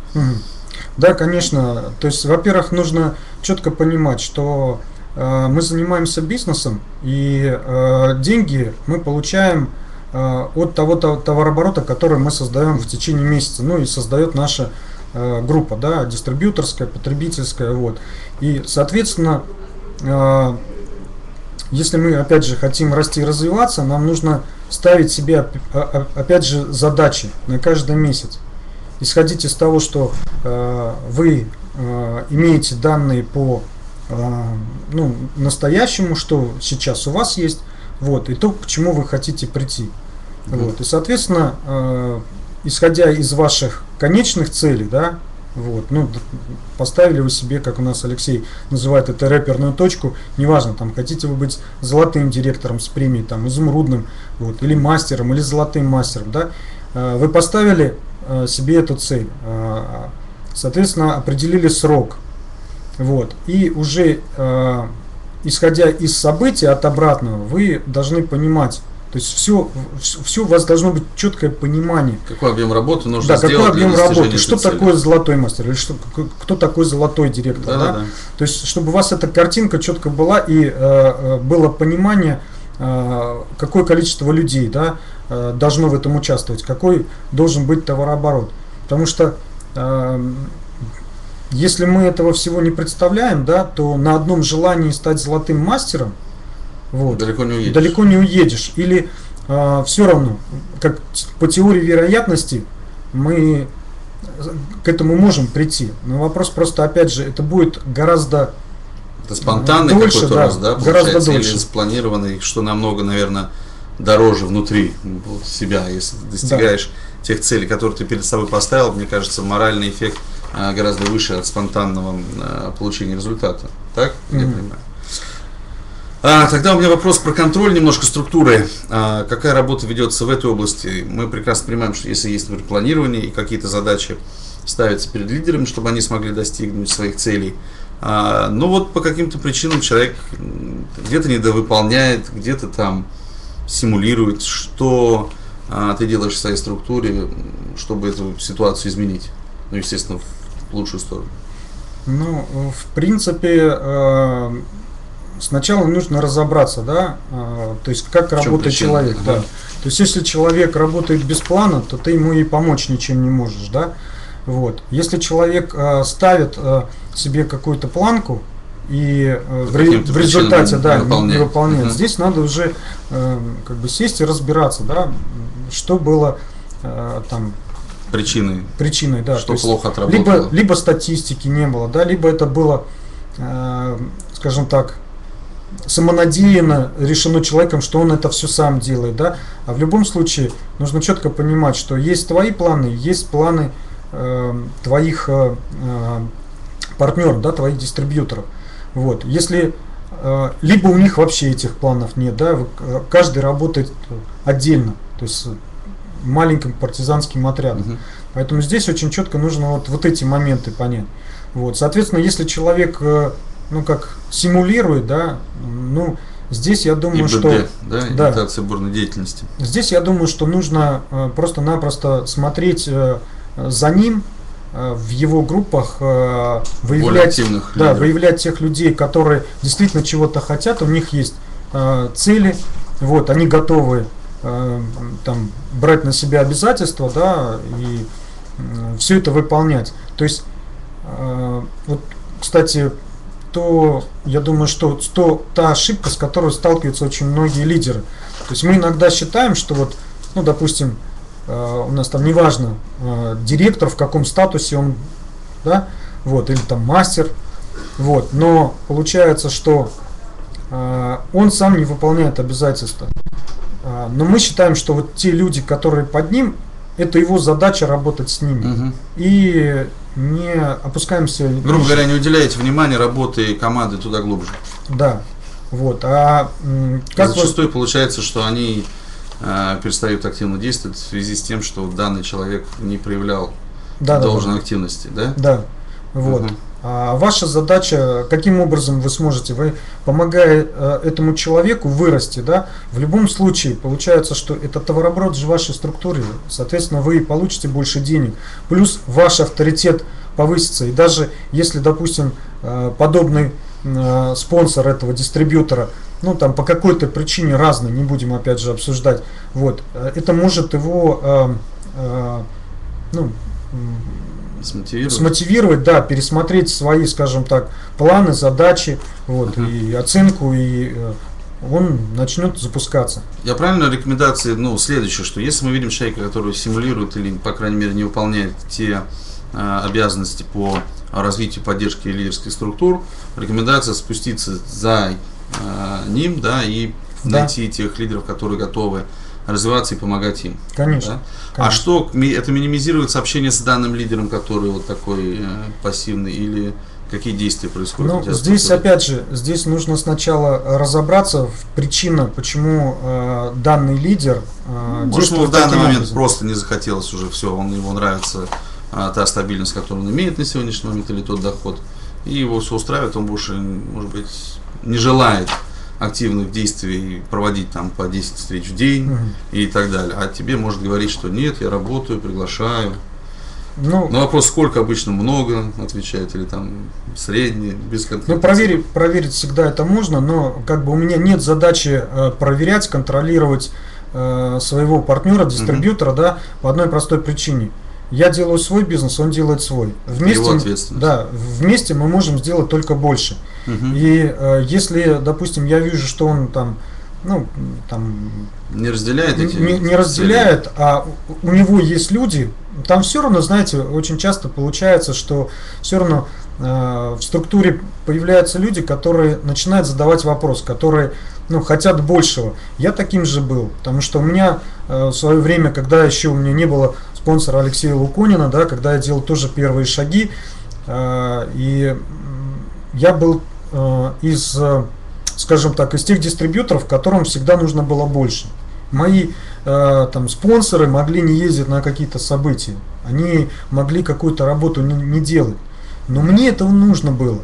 Да, конечно. То есть, во-первых, нужно четко понимать, что э, мы занимаемся бизнесом, и э, деньги мы получаем от того товарооборота, который мы создаем в течение месяца, ну и создает наша э, группа, да, дистрибьюторская, потребительская, вот. И, соответственно, э, если мы, опять же, хотим расти и развиваться, нам нужно ставить себе, опять же, задачи на каждый месяц. Исходить из того, что вы имеете данные по ну, настоящему, что сейчас у вас есть, вот, и то, к чему вы хотите прийти. Вот. И, соответственно, э, исходя из ваших конечных целей, да, вот, ну, поставили вы себе, как у нас Алексей называет это рэперную точку, неважно, там, хотите вы быть золотым директором с премией, там, изумрудным, вот, или мастером, или золотым мастером, да, э, вы поставили э, себе эту цель, э, соответственно, определили срок, вот, и уже, э, исходя из событий от обратного, вы должны понимать, то есть все, все у вас должно быть четкое понимание. Какой объем работы нужно да, сделать? какой объем работы, что цели. такое золотой мастер, или что, кто такой золотой директор. Да, да? Да. То есть, чтобы у вас эта картинка четко была и э, э, было понимание, э, какое количество людей да, э, должно в этом участвовать, какой должен быть товарооборот. Потому что э, если мы этого всего не представляем, да, то на одном желании стать золотым мастером, вот. Далеко не уедешь. Далеко не уедешь. Или а, все равно, как по теории вероятности, мы к этому можем прийти. Но вопрос просто, опять же, это будет гораздо это спонтанный дольше, какой-то да, раз, да, гораздо дольше. или спланированный, что намного, наверное, дороже внутри себя, если ты достигаешь да. тех целей, которые ты перед собой поставил, мне кажется, моральный эффект а, гораздо выше от спонтанного а, получения результата. Так? Mm-hmm. Я понимаю. А, тогда у меня вопрос про контроль, немножко структуры. А, какая работа ведется в этой области? Мы прекрасно понимаем, что если есть, например, планирование и какие-то задачи ставятся перед лидерами, чтобы они смогли достигнуть своих целей. А, но вот по каким-то причинам человек где-то недовыполняет, где-то там симулирует, что ты делаешь в своей структуре, чтобы эту ситуацию изменить. Ну, естественно, в лучшую сторону. Ну, в принципе, э, сначала нужно разобраться, да, а, то есть как работает человек, да. То есть если человек работает без плана, то ты ему и помочь ничем не можешь, да. Вот. Если человек а, ставит а, себе какую-то планку, и э, в, ре- в результате да, не выполняет. Не выполняет. Угу. Здесь надо уже э, как бы сесть и разбираться, да, что было э, там причиной. Причиной, да. Что плохо отработало. Либо, либо статистики не было, да, либо это было, э, скажем так, самонадеянно решено человеком, что он это все сам делает, да. А в любом случае нужно четко понимать, что есть твои планы, есть планы э, твоих э, э партнеров, да, твоих дистрибьюторов. Вот. Если э, либо у них вообще этих планов нет, да, э, каждый работает отдельно, то есть маленьким партизанским отрядом. Угу. Поэтому здесь очень четко нужно вот, вот эти моменты понять. Вот. Соответственно, если человек, э, ну как, симулирует, да, ну, здесь я думаю, ИБД, что... Да, да, имитация бурной деятельности. Здесь я думаю, что нужно просто-напросто смотреть за ним, Э, в его группах э, выявлять, да, выявлять тех людей, которые действительно чего-то хотят, у них есть э, цели, вот, они готовы там, брать на себя обязательства, да, и все это выполнять. То есть, вот, кстати, то, я думаю, что то, та ошибка, с которой сталкиваются очень многие лидеры. То есть мы иногда считаем, что вот, ну, допустим, Э, у нас там неважно, э, директор, в каком статусе он, да, вот, или там мастер, вот, но получается, что э, он сам не выполняет обязательства. Но мы считаем, что вот те люди, которые под ним, это его задача работать с ними. Угу. И не опускаемся. Грубо говоря, не уделяете внимания работы команды туда глубже. Да. Вот. А как зачастую вот... получается, что они Э, перестают активно действовать в связи с тем, что данный человек не проявлял да, должной да, активности, да? Да. Вот. Угу. А ваша задача, каким образом вы сможете, вы помогая э, этому человеку вырасти, да, в любом случае получается, что это товарооборот же вашей структуре, соответственно, вы получите больше денег, плюс ваш авторитет повысится, и даже если, допустим, э, подобный э, спонсор этого дистрибьютора ну там по какой-то причине разной, не будем опять же обсуждать, вот, это может его, ну, смотивировать. смотивировать, да, пересмотреть свои, скажем так, планы, задачи, вот, uh-huh. и оценку, и э, он начнет запускаться. Я правильно рекомендации, ну, следующее, что если мы видим человека, который симулирует или, по крайней мере, не выполняет те э, обязанности по развитию поддержки лидерских структур, рекомендация спуститься за э, ним, да, и да. найти тех лидеров, которые готовы развиваться и помогать им. Конечно. Да? А конечно. А что, это минимизирует сообщение с данным лидером, который вот такой э, пассивный, или какие действия происходят? Ну, здесь, опять же, здесь нужно сначала разобраться в причинах, почему э, данный лидер э, Может, ему в данный момент образом. просто не захотелось уже все, он ему нравится э, та стабильность, которую он имеет на сегодняшний момент, или тот доход, и его все устраивает, он больше, может быть, не желает активных действий проводить там по 10 встреч в день угу. и так далее. А тебе может говорить, что нет, я работаю, приглашаю. Ну, Но вопрос, сколько обычно много отвечает, или там средний, без конкретики. Ну, проверить, проверить всегда это можно, но как бы у меня нет задачи э, проверять, контролировать э, своего партнера, дистрибьютора, угу. да, по одной простой причине. Я делаю свой бизнес, он делает свой. Вместе, да, вместе мы можем сделать только больше. Угу. И э, если, допустим, я вижу, что он там, ну, там не разделяет эти не, не разделяет, а у него есть люди, там все равно, знаете, очень часто получается, что все равно э, в структуре появляются люди, которые начинают задавать вопрос, которые ну, хотят большего. Я таким же был, потому что у меня э, в свое время, когда еще у меня не было спонсора Алексея Луконина, да, когда я делал тоже первые шаги, э, и я был э, из, э, скажем так, из тех дистрибьюторов, которым всегда нужно было больше. Мои там спонсоры могли не ездить на какие-то события, они могли какую-то работу не, не делать, но мне этого нужно было.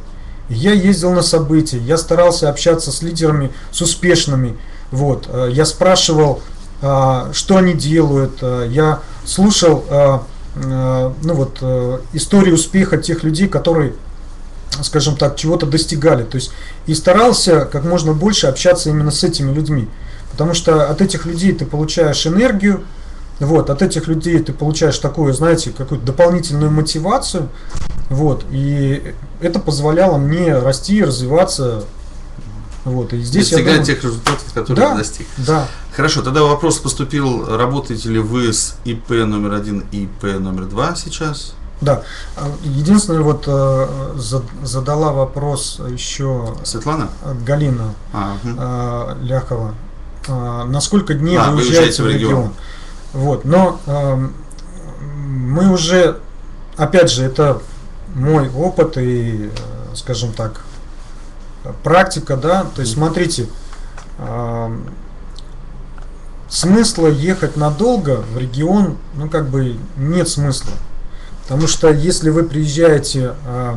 Я ездил на события, я старался общаться с лидерами, с успешными. Вот, э, я спрашивал, что они делают, э, я слушал э, э, ну вот, э, историю успеха тех людей, которые, скажем так, чего-то достигали. То есть и старался как можно больше общаться именно с этими людьми. Потому что от этих людей ты получаешь энергию, вот, от этих людей ты получаешь такую, знаете, какую-то дополнительную мотивацию, вот, и это позволяло мне расти, развиваться. Вот, и здесь Достигать думаю, тех результатов, которые Да. достиг. Да, Хорошо, тогда вопрос поступил, работаете ли вы с ИП номер один и ИП номер два сейчас? да. А, Единственное, вот э, за- задала вопрос еще Светлана? Галина А, э, Ляхова. Э, На сколько дней А, вы уезжаете в регион. регион? Вот, но эм, мы уже, опять же, это мой опыт и, э, скажем так, практика, да. То есть, смотрите, эм, смысла ехать надолго в регион, ну как бы нет смысла. Потому что если вы приезжаете э,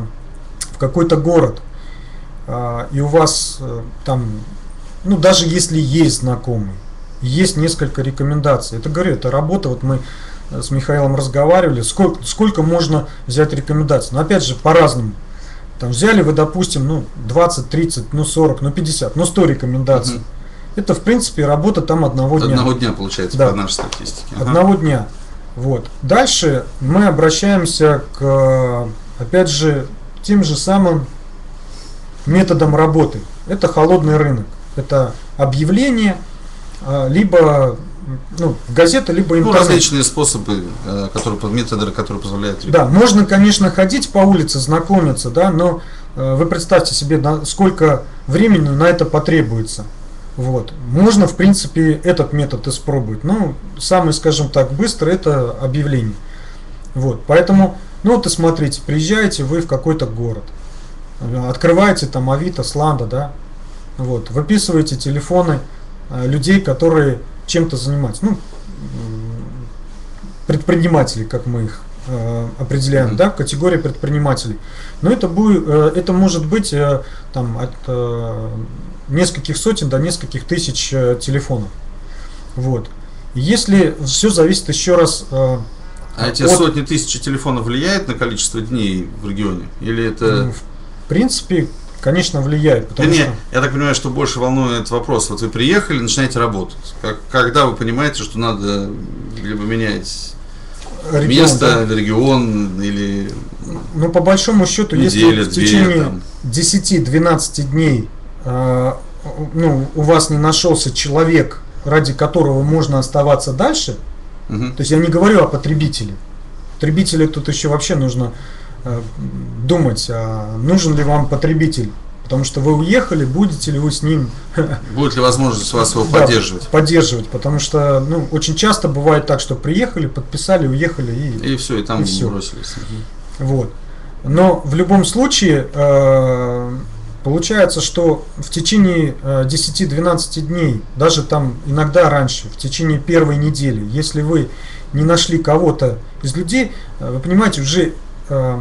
в какой-то город, э, и у вас э, там, ну даже если есть знакомый, есть несколько рекомендаций. Это говорю, это работа, вот мы э, с Михаилом разговаривали, сколько, сколько можно взять рекомендаций. Но опять же, по-разному. Там взяли вы, допустим, ну, 20, 30, ну, 40, ну, 50, ну, 100 рекомендаций. Мгм. Это, в принципе, работа там одного дня. одного дня получается Да. по нашей статистике. Ага. Одного дня. Вот. Дальше мы обращаемся к, опять же, тем же самым методам работы. Это холодный рынок. Это объявление, а, либо ну, газета, либо Ну, интернет. различные способы, э, которые, методы, которые позволяют Да, можно, конечно, ходить по улице, знакомиться, да, но э, вы представьте себе, на- сколько времени на это потребуется. Вот. Можно, в принципе, этот метод испробовать. Ну, самый, скажем так, быстрый это объявление. Вот. Поэтому, ну вот и смотрите, приезжаете вы в какой-то город, открываете там Авито, Сланда, да, вот, выписываете телефоны э, людей, которые чем-то занимаются. Ну, предприниматели, как мы их э, определяем, Мгм. да, в категории предпринимателей. Но это будет, э, это может быть э, там от э, нескольких сотен до нескольких тысяч э, телефонов. Вот. Если все зависит еще раз э, А эти от- сотни тысяч телефонов влияют на количество дней в регионе? Или это... ну, в принципе, конечно, влияет, потому Вернее, что я так понимаю, что больше волнует вопрос. Вот вы приехали, начинаете работать. Как, когда вы понимаете, что надо либо менять регион, место, да, регион, или ну, по большому счету, если неделя, в две, течение там. 10-12 дней э, ну, у вас не нашелся человек, ради которого можно оставаться дальше, Мгм. то есть я не говорю о потребителе. Потребителю тут еще вообще нужно думать, а нужен ли вам потребитель. Потому что вы уехали, будете ли вы с ним <laughs> Будет ли возможность вас его Да, поддерживать? поддерживать. Потому что ну, очень часто бывает так, что приехали, подписали, уехали и И все, и там И всё. бросились. Вот. Но в любом случае э, получается, что в течение э, 10-12 дней, даже там иногда раньше, в течение первой недели, если вы не нашли кого-то из людей, э, вы понимаете, уже э,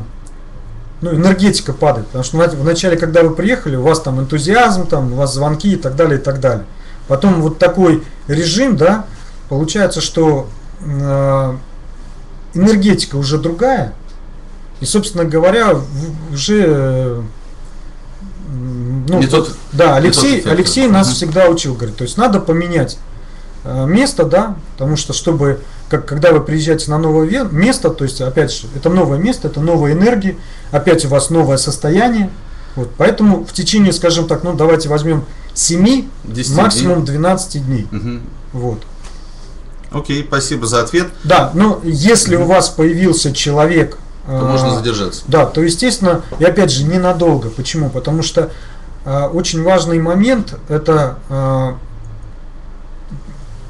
ну, энергетика падает. Потому что в начале, когда вы приехали, у вас там энтузиазм, там, у вас звонки и так далее, и так далее. Потом вот такой режим, да, получается, что э, энергетика уже другая, и, собственно говоря, уже э, ну, Не тот- да, не тот Алексей. Алексей нас всегда учил, говорит, то есть надо поменять э, место, да, потому что чтобы, как, когда вы приезжаете на новое место, то есть, опять же, это новое место, это новые энергии, опять у вас новое состояние, вот, поэтому в течение, скажем так, ну, давайте возьмем 7, 10 максимум 12 дней, дней. Мгм. вот. Окей, спасибо за ответ. Да, но если у Мгм. вас появился человек, То э, можно задержаться. Да, то естественно, и опять же ненадолго. Почему? Потому что э, очень важный момент это э,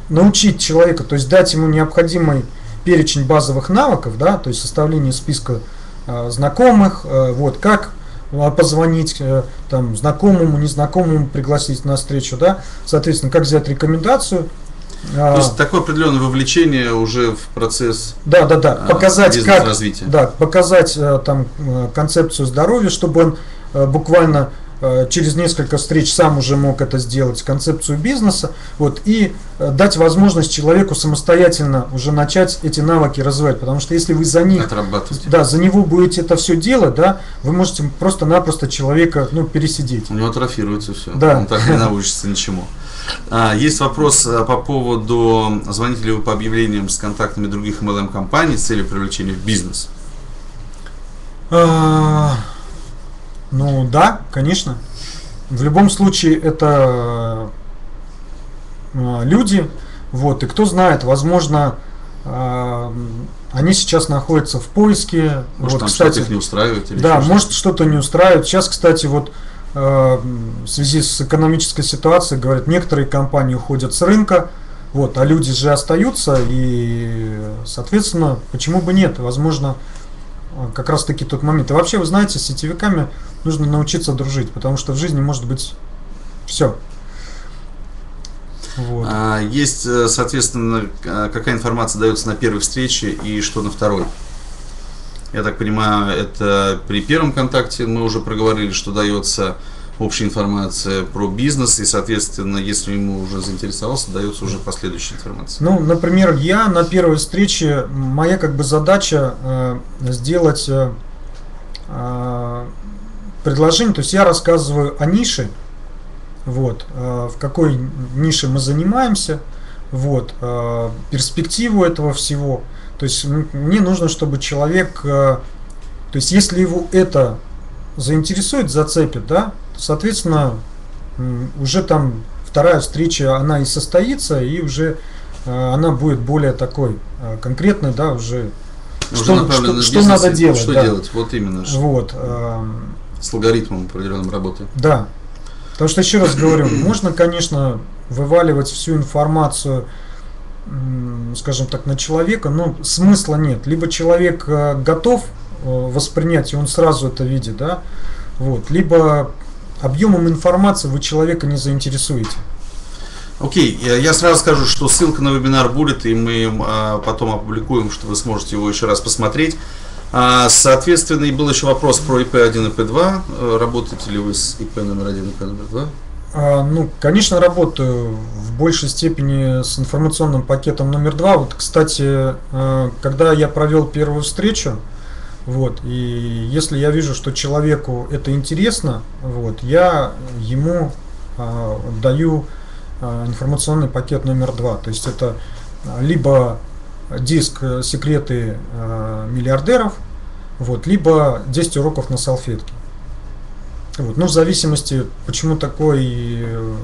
научить человека, то есть дать ему необходимый перечень базовых навыков, да, то есть составление списка э, знакомых, э, вот как э, позвонить э, там знакомому, незнакомому пригласить на встречу, да, соответственно, как взять рекомендацию. То А, есть такое определенное вовлечение уже в процесс да, да, да, а, показать, как, бизнес-развития. да, показать э, там э, концепцию здоровья, чтобы он э, буквально через несколько встреч сам уже мог это сделать, концепцию бизнеса, вот, и э, дать возможность человеку самостоятельно уже начать эти навыки развивать, потому что если вы за них, да, за него будете это все делать, да, вы можете просто-напросто человека, ну, пересидеть. У него атрофируется все. Да. Он так не научится ничему. А, есть вопрос а, по поводу, звоните ли вы по объявлениям с контактами других MLM-компаний с целью привлечения в бизнес? Ну да, конечно. В любом случае это э, люди, вот, и кто знает, возможно, э, они сейчас находятся в поиске. Может, вот, там кстати, что-то их не устраивает? Или да, еще может что-то не устраивает. Сейчас, кстати, вот э, в связи с экономической ситуацией, говорят, некоторые компании уходят с рынка, вот, а люди же остаются, и, соответственно, почему бы нет? Возможно, как раз таки тот момент. И вообще, вы знаете, с сетевиками нужно научиться дружить, потому что в жизни может быть все. Вот. А, Есть, э, соответственно, э, какая информация дается на первой встрече и что на второй? Я так понимаю, это при первом контакте мы уже проговорили, что дается общая информация про бизнес, и, соответственно, если ему уже заинтересовался, дается уже последующая информация. Ну, например, я на первой встрече, моя как бы задача э, сделать э, э, предложение, то есть я рассказываю о нише, вот, э, в какой нише мы занимаемся, вот, э, перспективу этого всего. То есть мне нужно, чтобы человек, э, то есть если его это заинтересует, зацепит, да, соответственно, уже там вторая встреча, она и состоится, и уже э, она будет более такой э, конкретной, да, уже Уже что, что- что надо делать, Что да. делать? Вот именно. вот. эм, С алгоритмом определенным работы. Да. Потому что, еще раз говорю, <clears throat> можно, конечно, вываливать всю информацию, скажем так, на человека, но смысла нет. Либо человек э, готов э, воспринять, и он сразу это видит, да, вот, либо объемом информации вы человека не заинтересуете. Окей, я я сразу скажу, что ссылка на вебинар будет, и мы а, потом опубликуем, что вы сможете его еще раз посмотреть. А, соответственно, и был еще вопрос про IP1 и IP2. Э, Работаете ли вы с IP номер 1 и IP номер 2? А, Ну, конечно, работаю в большей степени с информационным пакетом номер два. Вот, кстати, э, когда я провел первую встречу, вот, и если я вижу, что человеку это интересно, вот, я ему а, даю а, информационный пакет номер два. То есть это либо диск э, секреты а, миллиардеров, вот, либо 10 уроков на салфетке. Вот. Ну, в зависимости, почему такой... э,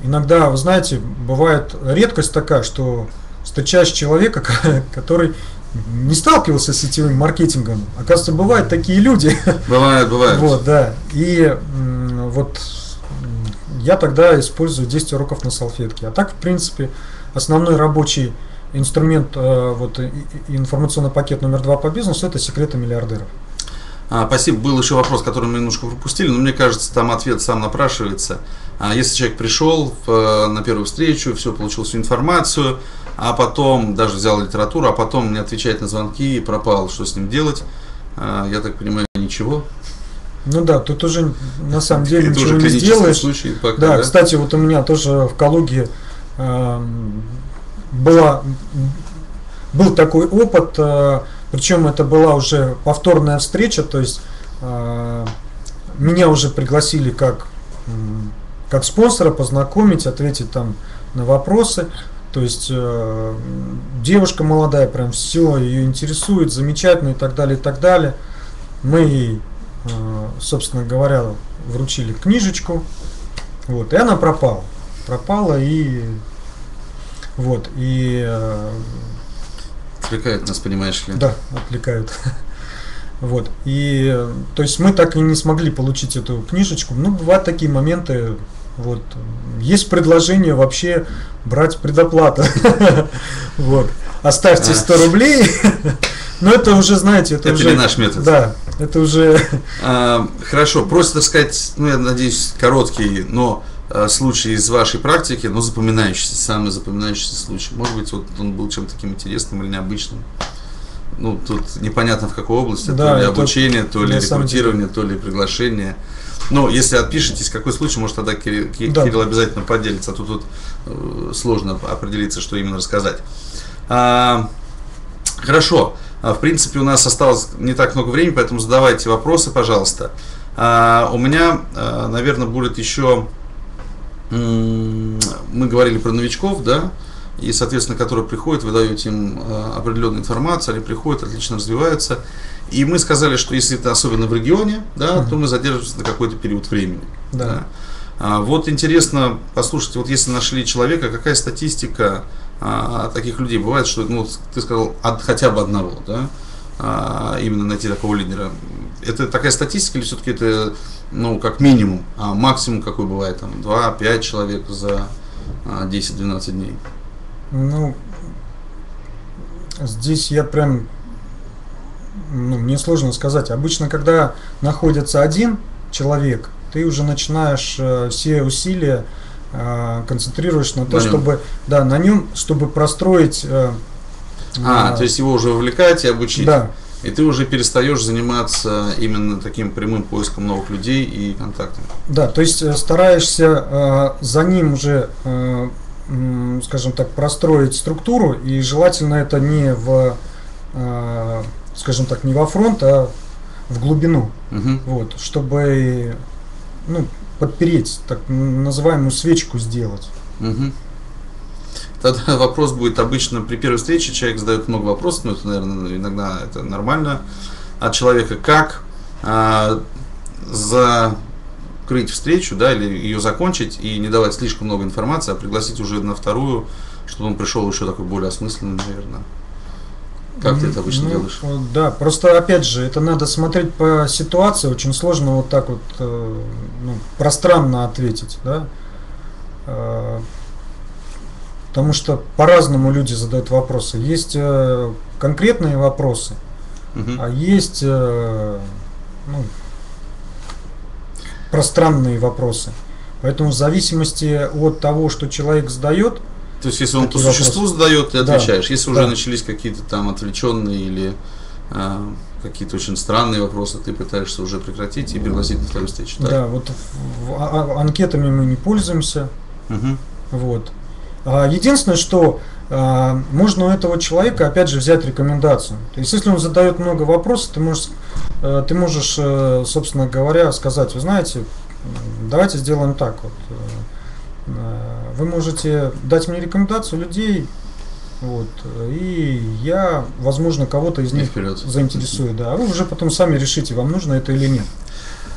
Иногда, вы знаете, бывает редкость такая, что встречаешь человека, <laughs> который не сталкивался с сетевым маркетингом. Оказывается, бывают такие люди. Бывает, бывает. Вот, да. И вот я тогда использую 10 уроков на салфетке. А так, в принципе, основной рабочий инструмент, э, вот информационный пакет номер два по бизнесу, это секреты миллиардеров. А, спасибо. Был еще вопрос, который мы немножко пропустили, но мне кажется, там ответ сам напрашивается. А, если человек пришел в, э, на первую встречу, все, получил всю информацию, а потом даже взял литературу, а потом не отвечает на звонки и пропал, что с ним делать? А, я так понимаю, ничего. Ну да, тут уже на самом деле Это ничего уже не сделаешь. случай пока, Да, да? кстати, вот у меня тоже в Калуге эм, была, был такой опыт, э, причем это была уже повторная встреча, то есть э, меня уже пригласили как, как спонсора познакомить, ответить там на вопросы. То есть э, девушка молодая, прям все ее интересует, замечательно и так далее, и так далее. Мы ей, э, собственно говоря, вручили книжечку, вот, и она пропала. Пропала и вот, и э, Отвлекает нас, понимаешь ли. да, отвлекают. <laughs> Вот. И э, то есть мы так и не смогли получить эту книжечку. Ну, бывают такие моменты. Вот. Есть предложение вообще брать предоплату. <laughs> Вот. Оставьте 100 рублей. <laughs> Но это уже, знаете, это Это уже... наш метод. Да, это уже... <laughs> А, хорошо, просто так сказать, ну я надеюсь, короткий, но а, случай из вашей практики, но запоминающийся, самый запоминающийся случай. Может быть, вот он был чем-то таким интересным или необычным. Ну, тут непонятно в какой области, Да, то ли обучение, то ли рекрутирование, то ли приглашение. Но если отпишетесь, какой случай, может тогда Кирилл, Ки- Да. Кирилл обязательно поделится, а то тут э, сложно определиться, что именно рассказать. А, Хорошо. А, В принципе, у нас осталось не так много времени, поэтому задавайте вопросы, пожалуйста. А, У меня, а, наверное, будет еще... Мы говорили про новичков, да? И, соответственно, которые приходят, вы даете им э, определенную информацию, они приходят, отлично развиваются. И мы сказали, что если это особенно в регионе, да, то мы задерживаемся на какой-то период времени. Да. Да. А, вот интересно послушать, вот если нашли человека, какая статистика а, таких людей бывает, что, ну, ты сказал, от, хотя бы одного, да, а, именно найти такого лидера. Это такая статистика или все-таки это, ну, как минимум, а максимум какой бывает, там, 2-5 человек за а, 10-12 дней? Ну, здесь я прям, ну, мне сложно сказать. Обычно, когда находится один человек, ты уже начинаешь э, все усилия э, концентрируешь на то, На нем. чтобы, да, на нем, чтобы простроить. э, А, э, то есть его уже увлекать и обучить. да, И ты уже перестаешь заниматься именно таким прямым поиском новых людей и контактами. Да, то есть стараешься э, за ним уже, э, скажем так, простроить структуру, и желательно это не в, э, скажем так, не во фронт, а в глубину, Мгм. вот, чтобы, ну, подпереть, так называемую свечку сделать. Мгм. Тогда <laughs> вопрос будет обычно при первой встрече, человек задает много вопросов, но это, наверное, иногда это нормально от человека, как а, закрыть встречу, да, или ее закончить и не давать слишком много информации, а пригласить уже на вторую, чтобы он пришел еще такой более осмысленный, наверное. Как ты это обычно Ну, делаешь? вот Да, просто опять же, это надо смотреть по ситуации, очень сложно вот так вот э, ну, пространно ответить, да. Э, Потому что по-разному люди задают вопросы. Есть э, конкретные вопросы, Мгм. а есть э, ну, пространные вопросы. Поэтому в зависимости от того, что человек задает, То есть, если он по существу вопросы. задает, ты Да, отвечаешь. Если уже да. начались какие-то там отвлеченные или а, какие-то очень странные вопросы, ты пытаешься уже прекратить и пригласить на вторую встречу. так? да, вот в- а- а- анкетами мы не пользуемся, Мгм. Вот. А, Единственное, что а, можно у этого человека, опять же, взять рекомендацию. То есть, если он задает много вопросов, ты можешь, э, ты можешь, э, собственно говоря, сказать, вы знаете, давайте сделаем так вот. э, э, Вы можете дать мне рекомендацию людей, вот, э, и я, возможно, кого-то из них вперед. заинтересую, да. А вы уже потом сами решите, вам нужно это или нет.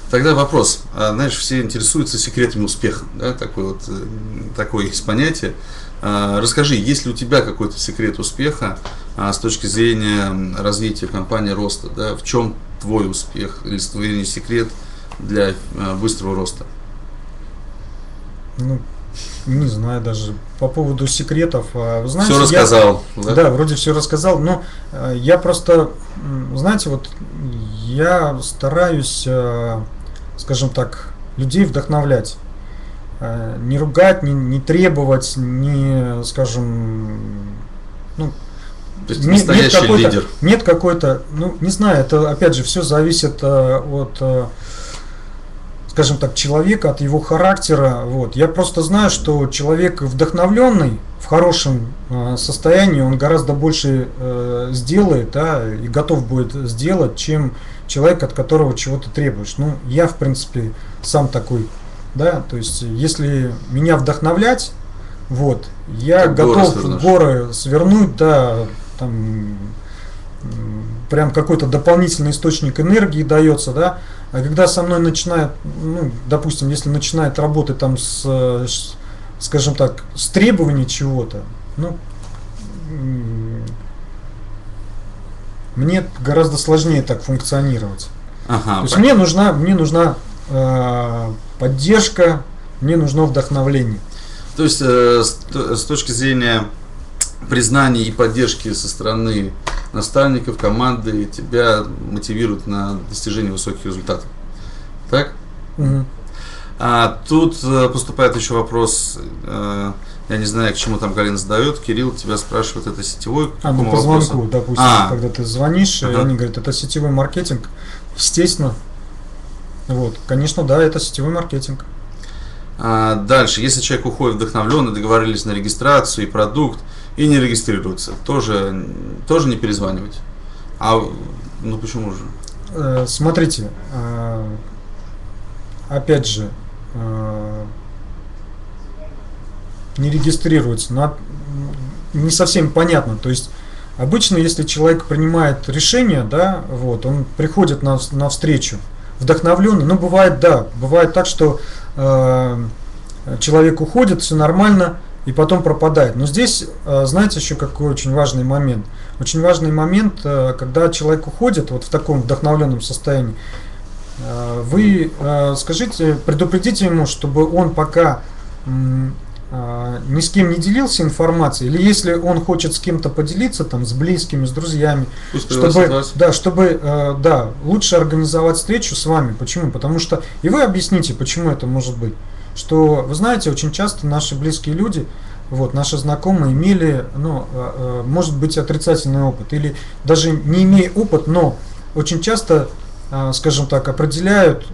Тогда вопрос. А, знаешь, все интересуются секретами успеха. Да? Такой вот, э, такое есть понятие. А, расскажи, есть ли у тебя какой-то секрет успеха а, с точки зрения развития компании, роста? Да? В чем твой успех или твой секрет для а, быстрого роста? Ну, не знаю даже по поводу секретов. а, знаете, Все я- рассказал. Да, вроде все рассказал, но э, я просто, знаете, вот я стараюсь, э, скажем так, людей вдохновлять. Э, Не ругать, не, не требовать, не, скажем, ну, То есть нет- нет настоящий какой-то- лидер. нет какой-то, ну, не знаю, это опять же все зависит э, от, э, скажем так, человека, от его характера. Вот. Я просто знаю, что человек вдохновленный, в хорошем э, состоянии, он гораздо больше э, сделает, да, и готов будет сделать, чем человек, от которого чего-то требуешь. Ну, я, в принципе, сам такой, да, то есть, если меня вдохновлять, вот, я горы готов свернешь. горы свернуть, да, там прям какой-то дополнительный источник энергии дается, да. А когда со мной начинает, ну, допустим, если начинает работать там с, скажем так, с требований чего-то, ну, мне гораздо сложнее так функционировать. Ага, То есть пон- мне нужна, мне нужна э, поддержка, мне нужно вдохновление. То есть э, с, с точки зрения признания и поддержки со стороны наставников, команды, тебя мотивируют на достижение высоких результатов. Так? Мгм. А тут э, поступает еще вопрос, э, я не знаю, к чему там Галина задает. Кирилл тебя спрашивает, это сетевой? К А, ну по вопросу? звонку, допустим, А. когда ты звонишь, и Ага. они говорят, это сетевой маркетинг. Естественно. Вот, конечно, да, это сетевой маркетинг. А, дальше, если человек уходит вдохновленный, договорились на регистрацию и продукт, и не регистрируется, тоже, тоже не перезванивать. А ну почему же? Э, Смотрите, э, опять же, э, не регистрируется. Но, не совсем понятно. То есть обычно, если человек принимает решение, да, вот, он приходит на, на встречу вдохновленный. Ну, бывает, да, бывает так, что человек уходит, все нормально, и потом пропадает. Но здесь, э, знаете, еще какой очень важный момент. Очень важный момент, э, когда человек уходит вот в таком вдохновленном состоянии, э, вы скажите, предупредите ему, чтобы он пока ни с кем не делился информацией, или если он хочет с кем-то поделиться, там, с близкими, с друзьями, Пусть чтобы, да, чтобы, да, лучше организовать встречу с вами. Почему? Потому что, и вы объясните, почему это может быть что, вы знаете, очень часто наши близкие люди, вот, наши знакомые имели, ну, э, э, может быть, отрицательный опыт, или даже не имея опыт, но очень часто, э, скажем так, определяют,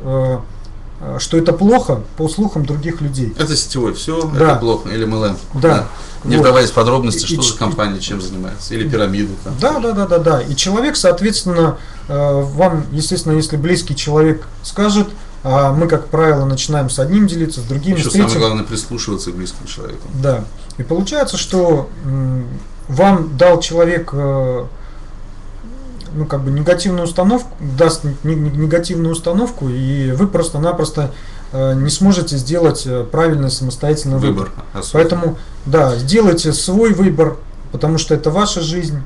что это плохо по слухам других людей. Это сетевой, все, да. это плохо, или MLM. Да. да. Не вот. вдаваясь в подробности, что и, за компания, чем занимается, или пирамиды. Там. Да, да, да, да, да. И человек, соответственно, вам, естественно, если близкий человек скажет, а мы, как правило, начинаем с одним делиться, с другим, Еще с третьим. самое главное прислушиваться к близкому человеку. Да. И получается, что вам дал человек э, ну, как бы негативную установку, даст негативную установку, и вы просто-напросто э, не сможете сделать э, правильный самостоятельный выбор. выбор. Поэтому, да, сделайте свой выбор, потому что это ваша жизнь.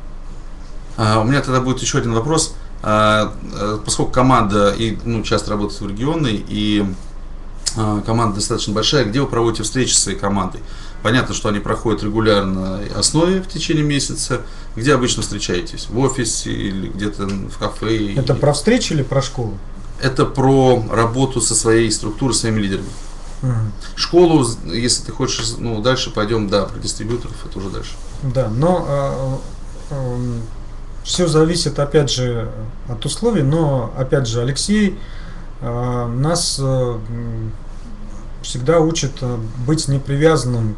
А, у меня тогда будет еще один вопрос. А, э, поскольку команда и, ну, часто работает в регионе, и а, команда достаточно большая, где вы проводите встречи с своей командой? Понятно, что они проходят регулярно основе в течение месяца. Где обычно встречаетесь? В офисе или где-то в кафе? Это про встречи или про школу? Это про работу со своей структурой, своими лидерами. Угу. Школу, если ты хочешь, ну, дальше пойдем, да, про дистрибьюторов, это уже дальше. Да, но а, а, все зависит, опять же, от условий, но, опять же, Алексей э, нас э, всегда учит э, быть непривязанным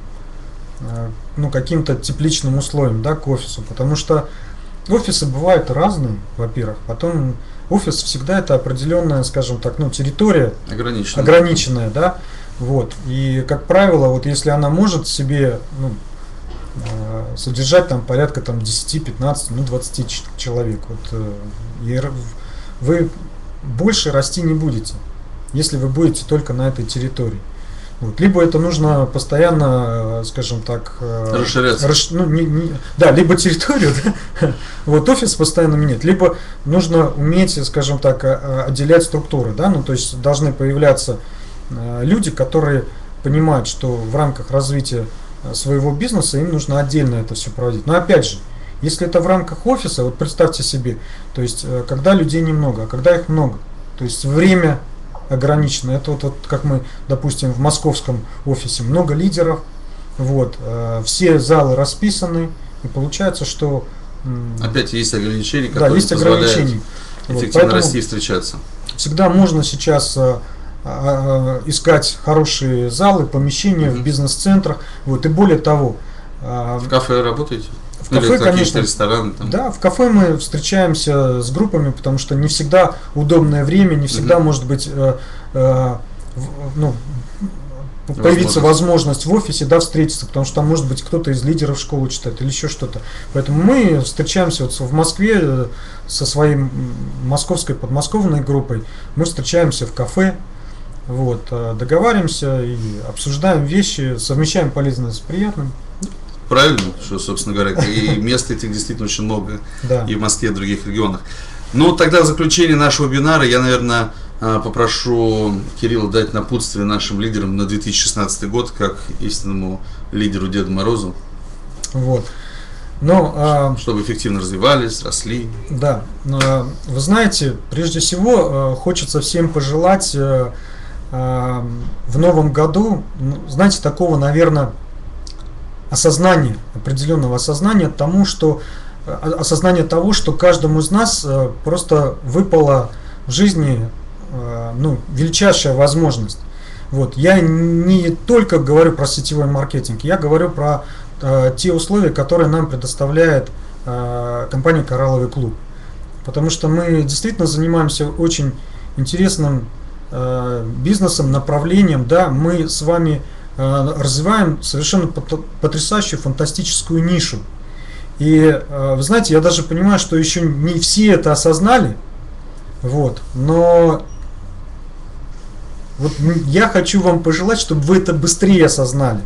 э, ну, каким-то тепличным условиям да, к офису, потому что офисы бывают разные, во-первых, потом офис всегда это определенная, скажем так, ну, территория ограниченная, ограниченная да, вот, и, как правило, вот если она может себе, ну, содержать там порядка там 10, 15, ну 20 человек. Вот, э, и вы больше расти не будете, если вы будете только на этой территории. Вот. Либо это нужно постоянно, э, скажем так, расширяться. Расш, ну, не, не, да, либо территорию, <laughs> да, вот офис постоянно менять, либо нужно уметь, скажем так, отделять структуры, да, ну то есть должны появляться люди, которые понимают, что в рамках развития своего бизнеса, им нужно отдельно это все проводить. Но опять же, если это в рамках офиса, вот представьте себе, то есть э, когда людей немного, а когда их много, то есть время ограничено. Это вот, вот как мы, допустим, в московском офисе много лидеров, вот, э, все залы расписаны, и получается, что... Опять есть ограничения, которые да, есть ограничения. эффективно вот, расти и встречаться. Всегда можно сейчас э, искать хорошие залы, помещения угу. в бизнес-центрах. Вот, и более того... А, в кафе работаете? В кафе, конечно, рестораны. Там. Да, в кафе мы встречаемся с группами, потому что не всегда удобное время, не всегда угу. может быть э, э, ну, появится возможность в офисе да, встретиться, потому что там может быть кто-то из лидеров школы читает или еще что-то. Поэтому мы встречаемся вот в Москве э, со своей московской подмосковной группой, мы встречаемся в кафе, вот, э, договариваемся и обсуждаем вещи, совмещаем полезное с приятным. Правильно, что, собственно говоря, и мест этих действительно очень много да. и в Москве, и в других регионах. Ну, тогда в заключение нашего вебинара я, наверное, э, попрошу Кирилла дать напутствие нашим лидерам на 2016 год, как истинному лидеру Деду Морозу. Вот. Но, а, чтобы эффективно развивались, росли. Да. Но, вы знаете, прежде всего, э, хочется всем пожелать в новом году, ну, знаете, такого, наверное, осознания, определенного осознания тому, что осознание того, что каждому из нас э, просто выпала в жизни э, ну, величайшая возможность. Вот. Я не только говорю про сетевой маркетинг, я говорю про э, те условия, которые нам предоставляет э, компания «Коралловый клуб». Потому что мы действительно занимаемся очень интересным Э, бизнесом, направлением, да, мы с вами развиваем совершенно потрясающую, фантастическую нишу. И вы знаете, я даже понимаю, что еще не все это осознали, вот, но вот я хочу вам пожелать, чтобы вы это быстрее осознали.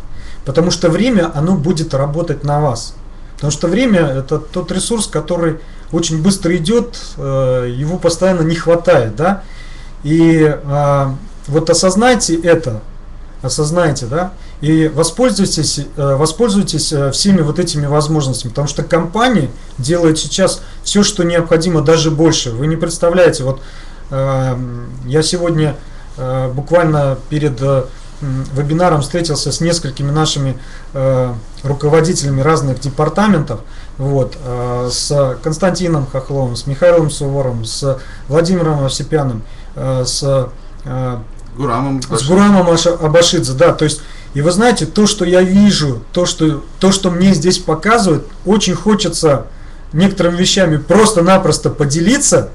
Потому что время, оно будет работать на вас. Потому что время это тот ресурс, который очень быстро идет, э, его постоянно не хватает, да. И а, вот осознайте это, осознайте, да, и воспользуйтесь, э, воспользуйтесь э, всеми вот этими возможностями, потому что компания делает сейчас все, что необходимо, даже больше. Вы не представляете, вот я сегодня Э, буквально перед э, вебинаром встретился с несколькими нашими э, руководителями разных департаментов, вот, с Константином Хохловым, с Михаилом Сувором, с Владимиром Осипяном, с Гурамом, с Гурамом Абашидзе, да, то есть, и вы знаете, то, что я вижу, то, что, то, что мне здесь показывают, очень хочется некоторыми вещами просто-напросто поделиться,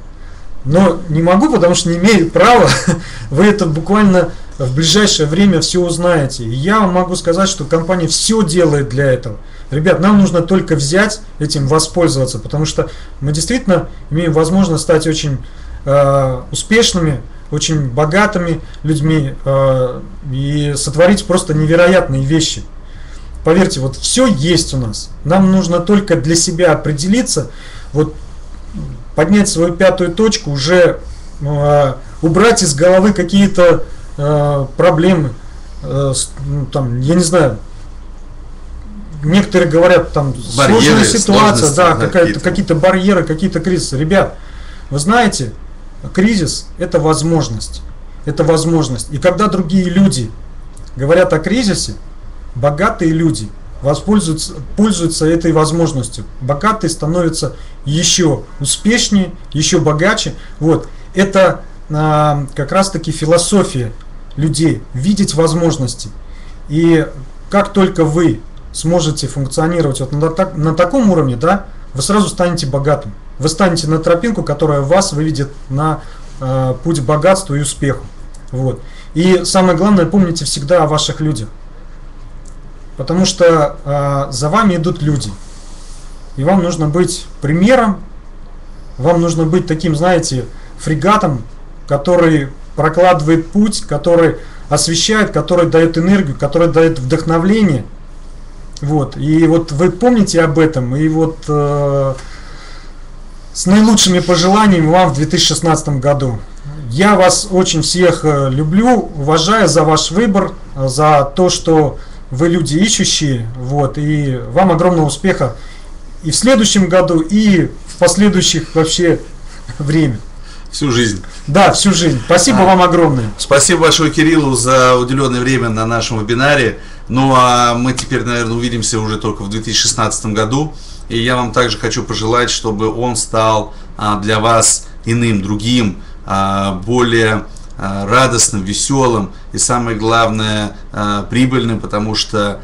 но не могу, потому что не имею права. <laughs> Вы это буквально в ближайшее время все узнаете. И я вам могу сказать, что компания все делает для этого. Ребят, нам нужно только взять этим воспользоваться, потому что мы действительно имеем возможность стать очень э, успешными, очень богатыми людьми э, и сотворить просто невероятные вещи. Поверьте, вот все есть у нас. Нам нужно только для себя определиться, вот поднять свою пятую точку, уже э, убрать из головы какие-то э, проблемы, э, ну, там, я не знаю, некоторые говорят, там, барьеры, сложная ситуация, да, да какие-то, какие-то барьеры, какие-то кризисы. Ребят, вы знаете, кризис – это возможность. Это возможность. И когда другие люди говорят о кризисе, богатые люди – воспользуются пользуются этой возможностью. Богатые становятся еще успешнее, еще богаче. Вот. Это а, как раз таки философия людей, видеть возможности. И как только вы сможете функционировать вот на, так, на таком уровне, да, вы сразу станете богатым. Вы станете на тропинку, которая вас выведет на э, путь к богатству и успеху. Вот. И самое главное, помните всегда о ваших людях. Потому что э, за вами идут люди. И вам нужно быть примером, вам нужно быть таким, знаете, фрегатом, который прокладывает путь, который освещает, который дает энергию, который дает вдохновление. Вот. И вот вы помните об этом, и вот э, с наилучшими пожеланиями вам в 2016 году. Я вас очень всех э, люблю, уважаю за ваш выбор, за то, что вы люди ищущие, вот, и вам огромного успеха и в следующем году, и в последующих вообще <laughs> время. Всю жизнь. Да, всю жизнь. Спасибо а, вам огромное. Спасибо большое Кириллу за уделенное время на нашем вебинаре. Ну а мы теперь, наверное, увидимся уже только в 2016 году. И я вам также хочу пожелать, чтобы он стал а, для вас иным, другим, а, более Э, радостным, веселым и самое главное прибыльным, потому что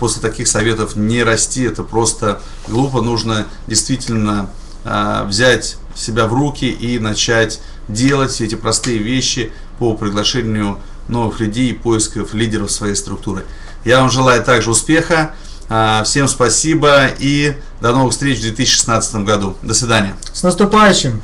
после таких советов не расти, это просто глупо, нужно действительно взять себя в руки и начать делать все эти простые вещи по приглашению новых людей и поисков лидеров своей структуры. Я вам желаю также успеха, всем спасибо и до новых встреч в 2016 году. До свидания. С наступающим!